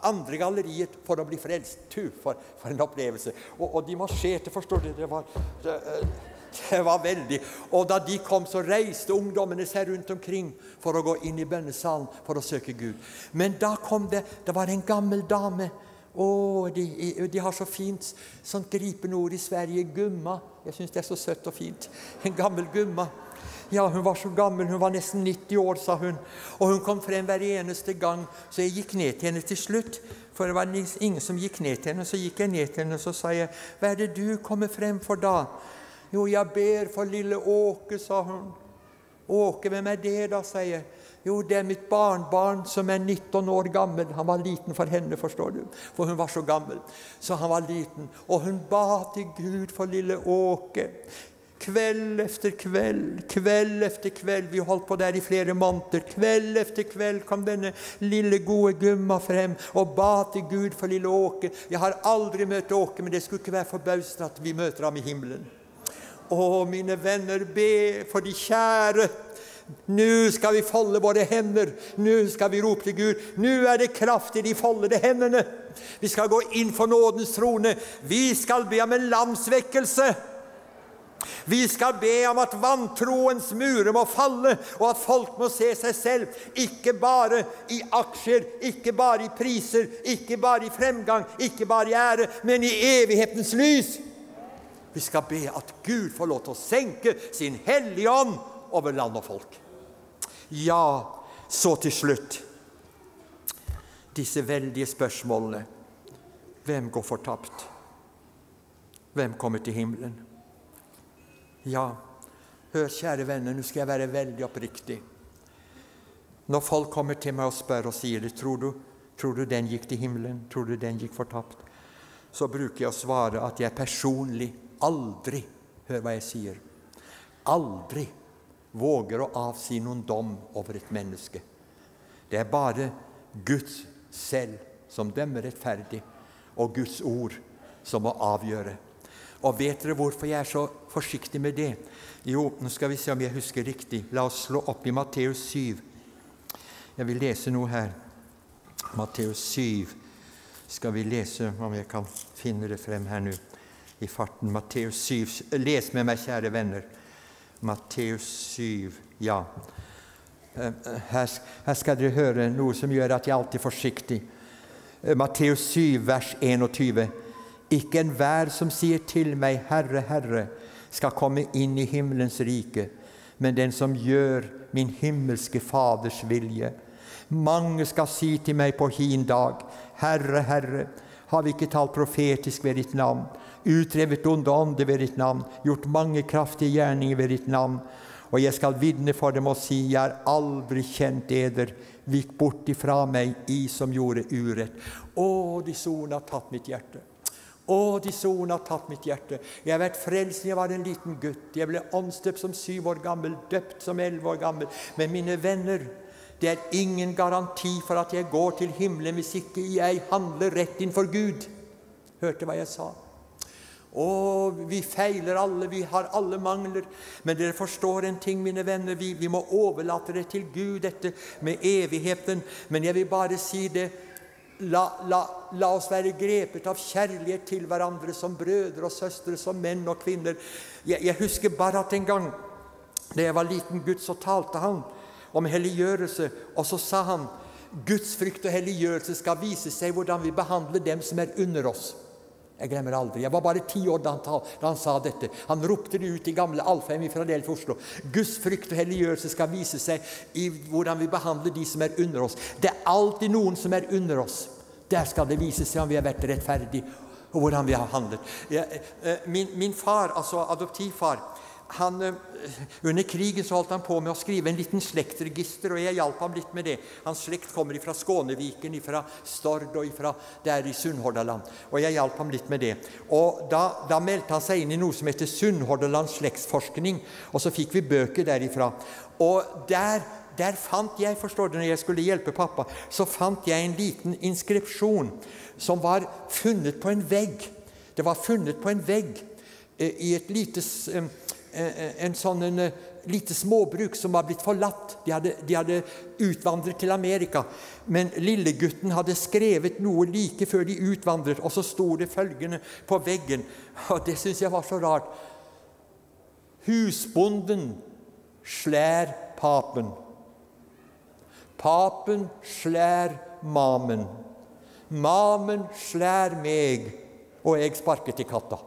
andre galleriet for å bli frelst. Tu, for, for en opplevelse. Og, og, de marsjerte, forstår du. Det var, det, det var veldig. Og da de kom, så reiste ungdommene seg rundt omkring for å gå inn i bønnesalen for å søke Gud. Men da kom det Det var en gammel dame. Å, de, de har så fint sånt gripende ord i Sverige. Gumma. Jeg syns det er så søtt og fint. En gammel gumma. Ja, hun var så gammel, hun var nesten 90 år, sa hun. Og hun kom frem hver eneste gang, så jeg gikk ned til henne til slutt. For det var ingen som gikk ned til henne. Så gikk jeg ned til henne og så sa jeg, 'Hva er det du kommer frem for da?' 'Jo, jeg ber for lille Åke', sa hun. 'Åke, hvem er det, da?' sier jeg. Jo, det er mitt barnebarn som er 19 år gammel. Han var liten for henne, forstår du, for hun var så gammel. Så han var liten. Og hun ba til Gud for lille Åke. Kveld efter kveld, kveld efter kveld. Vi holdt på der i flere måneder. Kveld efter kveld kom denne lille, gode gumma frem og ba til Gud for lille Åke. Jeg har aldri møtt Åke, men det skulle ikke være forbausende at vi møter ham i himmelen. Å, mine venner, be for de kjære. Nå skal vi folde våre hender. Nå skal vi rope til Gud. Nå er det kraft i de foldede hendene. Vi skal gå inn for nådens trone. Vi skal be om en landsvekkelse. Vi skal be om at vantroens murer må falle, og at folk må se seg selv, ikke bare i aksjer, ikke bare i priser, ikke bare i fremgang, ikke bare i ære, men i evighetens lys. Vi skal be at Gud får lov til å senke sin hellige ånd over land og folk. Ja, så til slutt disse veldige spørsmålene. Hvem går fortapt? Hvem kommer til himmelen? Ja, hør, kjære venner, nå skal jeg være veldig oppriktig. Når folk kommer til meg og spør og sier det, tror du, tror du den gikk til himmelen? Tror du den gikk fortapt? Så bruker jeg å svare at jeg personlig aldri Hør hva jeg sier. Aldri våger å avsi noen dom over et menneske. Det er bare Guds selv som dømmer rettferdig, og Guds ord som må avgjøre. Og vet dere hvorfor jeg er så forsiktig med det? Jo, nå skal vi se om jeg husker riktig. La oss slå opp i Matteus 7. Jeg vil lese noe her. Matteus 7 skal vi lese, om jeg kan finne det frem her nå i farten. Matteus 7. Les med meg, kjære venner. Matteus 7. Ja. Eh, eh, her, her skal dere høre noe som gjør at jeg alltid er forsiktig. Eh, Matteus 7, vers 21. Ikke enhver som sier til meg, Herre, Herre, skal komme inn i himmelens rike, men den som gjør min himmelske Faders vilje. Mange skal si til meg på hin dag, Herre, Herre, har vi ikke talt profetisk ved ditt navn, utrevet onde ånder ved ditt navn, gjort mange kraftige gjerninger ved ditt navn? Og jeg skal vitne for dem og si, jeg har aldri kjent eder, vik bort ifra meg, I som gjorde urett. Å, disse ordene har tatt mitt hjerte. Å, disse ordene har tatt mitt hjerte. Jeg har vært frelst da jeg var en liten gutt. Jeg ble åndsdøpt som syv år gammel, døpt som elleve år gammel. Men mine venner, det er ingen garanti for at jeg går til himmelen hvis ikke jeg handler rett innenfor Gud. Hørte hva jeg sa? Å, vi feiler alle, vi har alle mangler. Men dere forstår en ting, mine venner. Vi, vi må overlate det til Gud, dette med evigheten. Men jeg vil bare si det La, la, la, oss være grepet av kjærlighet til hverandre som brødre og søstre, som menn og kvinner. Jeg, jeg husker bare at en gang da jeg var liten gutt, så talte han om helliggjørelse, og så sa han Guds frykt og helliggjørelse skal vise seg hvordan vi behandler dem som er under oss. Jeg glemmer aldri. Jeg var bare ti år da han, ta, da han, sa dette. Han ropte det ut i gamle Alfheim i Filadelfia Oslo. Guds frykt og helliggjørelse skal vise seg i hvordan vi behandler de som er under oss. Det er alltid noen som er under oss. Der skal det vise seg om vi har vært rettferdige, og hvordan vi har handlet. Jeg, eh, min, min, far, altså adoptivfar, han, eh, under krigen så holdt han på med å skrive en liten slektsregister, og jeg hjalp ham litt med det. Hans slekt kommer fra Skåneviken, fra Stord og fra der i Sunnhordaland. Og jeg hjalp ham litt med det. Og da, da meldte han seg inn i noe som heter Sunnhordaland slektsforskning, og så fikk vi bøker derifra. Og der, der fant jeg, forstår du, når jeg skulle hjelpe pappa, så fant jeg en liten inskripsjon som var funnet på en vegg. Det var funnet på en vegg eh, i et lite Eh, en sånn en, eh, lite småbruk som var blitt forlatt. De hadde, de hadde utvandret til Amerika. Men lillegutten hadde skrevet noe like før de utvandret, og så sto det følgende på veggen. Og det syns jeg var så rart. Husbonden slær papen. Papen slær mamen. Mamen slær meg, og jeg sparket i katta.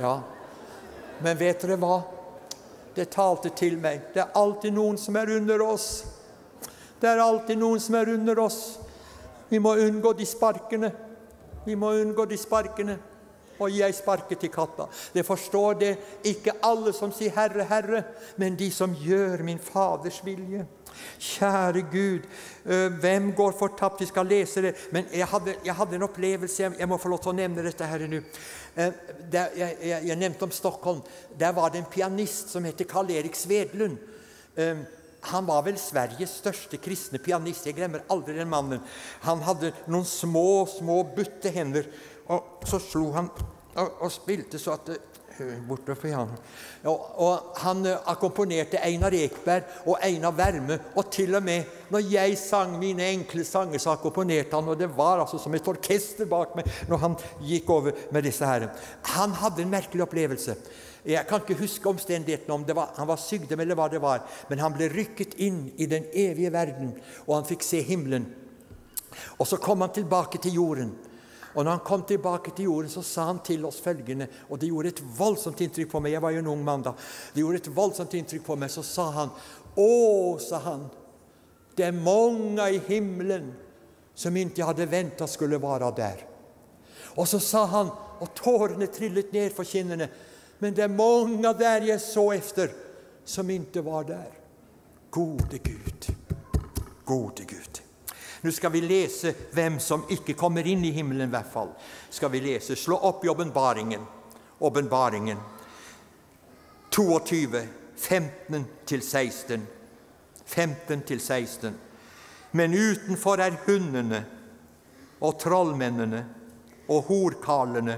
Ja. Men vet dere hva? Det talte til meg. Det er alltid noen som er under oss. Det er alltid noen som er under oss. Vi må unngå de sparkene. Vi må unngå de sparkene. Og jeg sparker til katta. Det forstår det ikke alle som sier 'Herre, Herre', men de som gjør min Faders vilje. Kjære Gud, hvem går fortapt? Vi skal lese det. Men jeg hadde, jeg hadde en opplevelse Jeg må få lov til å nevne dette her nå. Jeg, nevnte om Stockholm. Der var det en pianist som heter Karl Erik Svedlund. Han var vel Sveriges største kristne pianist. Jeg glemmer aldri den mannen. Han hadde noen små, små butte hender, og så slo han og, og spilte så at borte for han. Og, og han eh, akkomponerte Einar Ekberg og Einar Verme. Og til og med når jeg sang mine enkle sanger, så akkomponerte han. Og det var altså som et orkester bak meg når han gikk over med disse her. Han hadde en merkelig opplevelse. Jeg kan ikke huske omstendighetene om var, han var sykdom eller hva det var, men han ble rykket inn i den evige verden, og han fikk se himmelen. Og så kom han tilbake til jorden. Og når han kom tilbake til jorden, så sa han til oss følgende, og det gjorde et voldsomt inntrykk på meg. Jeg var jo en ung mann da. Det gjorde et voldsomt inntrykk på meg. Så sa han, 'Å', sa han, 'det er mange i himmelen som ikke hadde venta skulle være der'. Og så sa han, og tårene trillet ned for kinnene, men det er mange der jeg så efter, som ikke var der. Gode Gud, gode Gud. Nå skal vi lese hvem som ikke kommer inn i himmelen, i hvert fall. Skal vi lese. Slå opp i åpenbaringen. Åpenbaringen 22, 15-16. 15-16. Men utenfor er hundene og trollmennene og horkarlene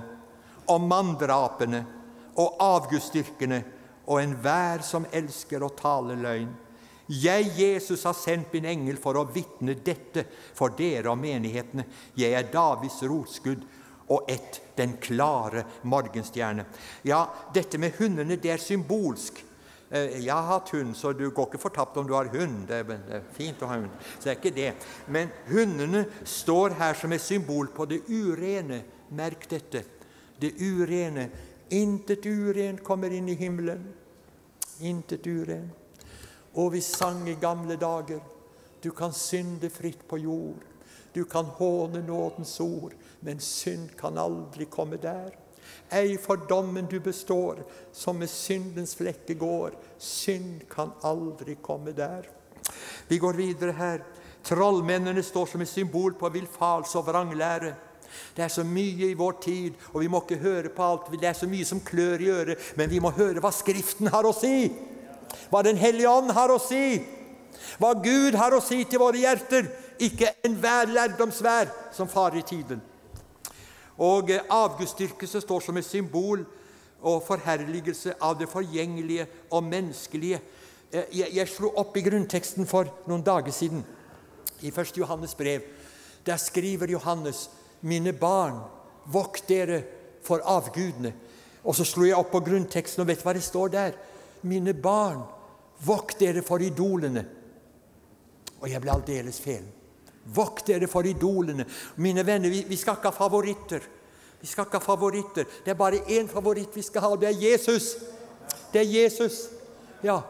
og manndrapene og avgudsdyrkene og enhver som elsker å tale løgn. Jeg, Jesus, har sendt min engel for å vitne dette for dere og menighetene. Jeg er Davids rotskudd og ett den klare morgenstjerne. Ja, dette med hundene, det er symbolsk. Eh, jeg har hatt hund, så du går ikke fortapt om du har hund. Det er fint å ha hund. Så det er ikke det. Men hundene står her som et symbol på det urene. Merk dette. Det urene. Intet urent kommer inn i himmelen. Intet urent. Og vi sang i gamle dager du kan synde fritt på jord. Du kan håne nådens ord, men synd kan aldri komme der. Ei for dommen du består, som med syndens flekke går. Synd kan aldri komme der. Vi går videre her. Trollmennene står som et symbol på villfarelse og vranglære. Det er så mye i vår tid, og vi må ikke høre på alt. Det er så mye som klør i øret, men vi må høre hva Skriften har å si. Hva Den hellige ånd har å si. Hva Gud har å si til våre hjerter. Ikke enhver lærdomsvær som farer i tiden. Og eh, Avgudsdyrkelse står som et symbol og forherligelse av det forgjengelige og menneskelige. Eh, jeg, jeg slo opp i grunnteksten for noen dager siden, i 1. Johannes brev. Der skriver Johannes mine barn, vokt dere for avgudene. Og så slo jeg opp på grunnteksten, og vet du hva det står der? Mine barn, vokt dere for idolene. Og jeg ble aldeles fæl. Vokt dere for idolene. Mine venner, vi, vi skal ikke ha favoritter. Vi skal ikke ha favoritter. Det er bare én favoritt vi skal ha, og det er Jesus. Det er Jesus. Ja,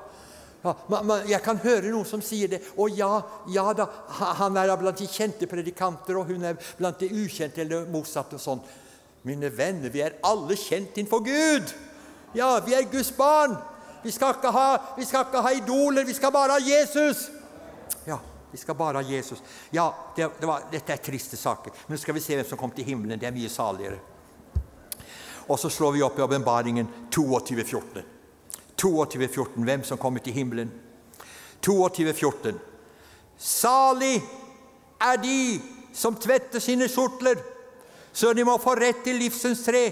ja, man, man, jeg kan høre noen som sier det. Og ja, ja da, han er blant de kjente predikanter, og hun er blant de ukjente, eller motsatt. og sånn. Mine venner, vi er alle kjent innenfor Gud. Ja, vi er Guds barn. Vi skal ikke ha, vi skal ikke ha idoler, vi skal bare ha Jesus. Ja, vi skal bare ha Jesus. Ja, det, det var, Dette er triste saker. Nå skal vi se hvem som kom til himmelen. Det er mye saligere. Og så slår vi opp i åpenbaringen 22.14. 22,14. Hvem som kommer til himmelen. 22,14. Salig er de som tvetter sine skjortler, så de må få rett til livsens tre,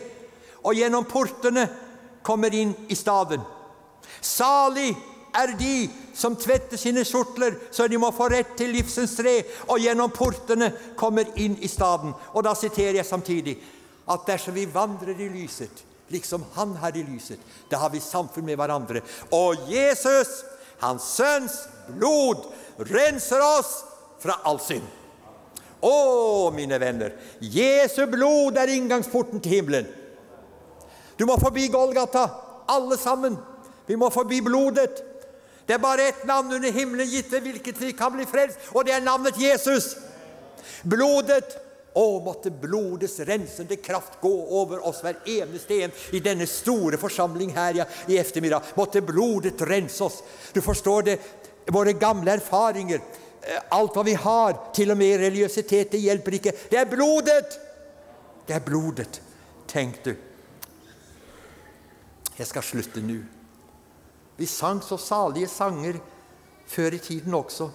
og gjennom portene kommer inn i staden. Salig er de som tvetter sine skjortler, så de må få rett til livsens tre, og gjennom portene kommer inn i staden. Og da siterer jeg samtidig at dersom vi vandrer i lyset, liksom Han her i lyset. Da har vi samfunn med hverandre. Og Jesus, Hans Sønns blod, renser oss fra all synd. Å, mine venner, Jesu blod er inngangsporten til himmelen. Du må forbi Golgata, alle sammen. Vi må forbi blodet. Det er bare ett navn under himmelen gitt ved hvilket vi kan bli frelst, og det er navnet Jesus. Blodet. Å, måtte blodets rensende kraft gå over oss hver eneste en i denne store forsamling her ja, i ettermiddag. Måtte blodet rense oss. Du forstår det, våre gamle erfaringer, eh, alt hva vi har, til og med religiøsitet, det hjelper ikke. Det er blodet! Det er blodet. Tenk du. Jeg skal slutte nå. Vi sang så salige sanger før i tiden også.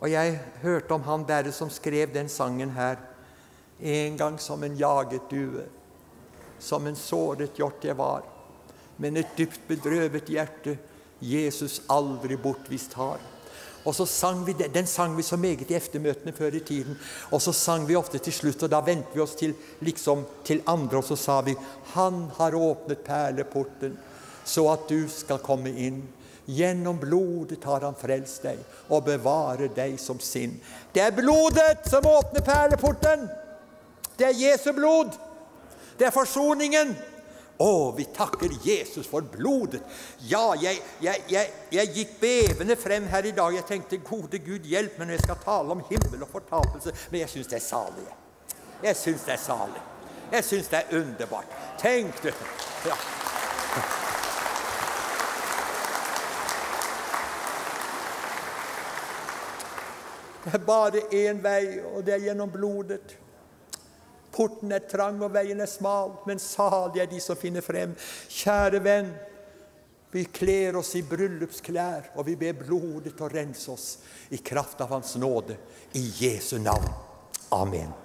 Og jeg hørte om han der som skrev den sangen her. En gang som en jaget due, som en såret hjort jeg var. Men et dypt bedrøvet hjerte Jesus aldri bortvist har. Og så sang vi, Den sang vi så meget i eftermøtene før i tiden. Og så sang vi ofte til slutt, og da vendte vi oss til, liksom, til andre, og så sa vi Han har åpnet perleporten så at du skal komme inn. Gjennom blodet har han frelst deg og bevarer deg som sin. Det er blodet som åpner perleporten! Det er Jesu blod! Det er forsoningen! Å, vi takker Jesus for blodet! Ja, jeg, jeg, jeg, jeg, gikk bevende frem her i dag. Jeg tenkte, gode Gud, hjelp meg når jeg skal tale om himmel og fortapelse. Men jeg syns det er salig. Jeg syns det er salig. Jeg syns det er underbart. Tenk du! Ja. Det er bare én vei, og det er gjennom blodet. Porten er trang, og veien er smal, men salig er de som finner frem. Kjære venn, vi kler oss i bryllupsklær, og vi ber blodet å rense oss i kraft av Hans nåde. I Jesu navn. Amen.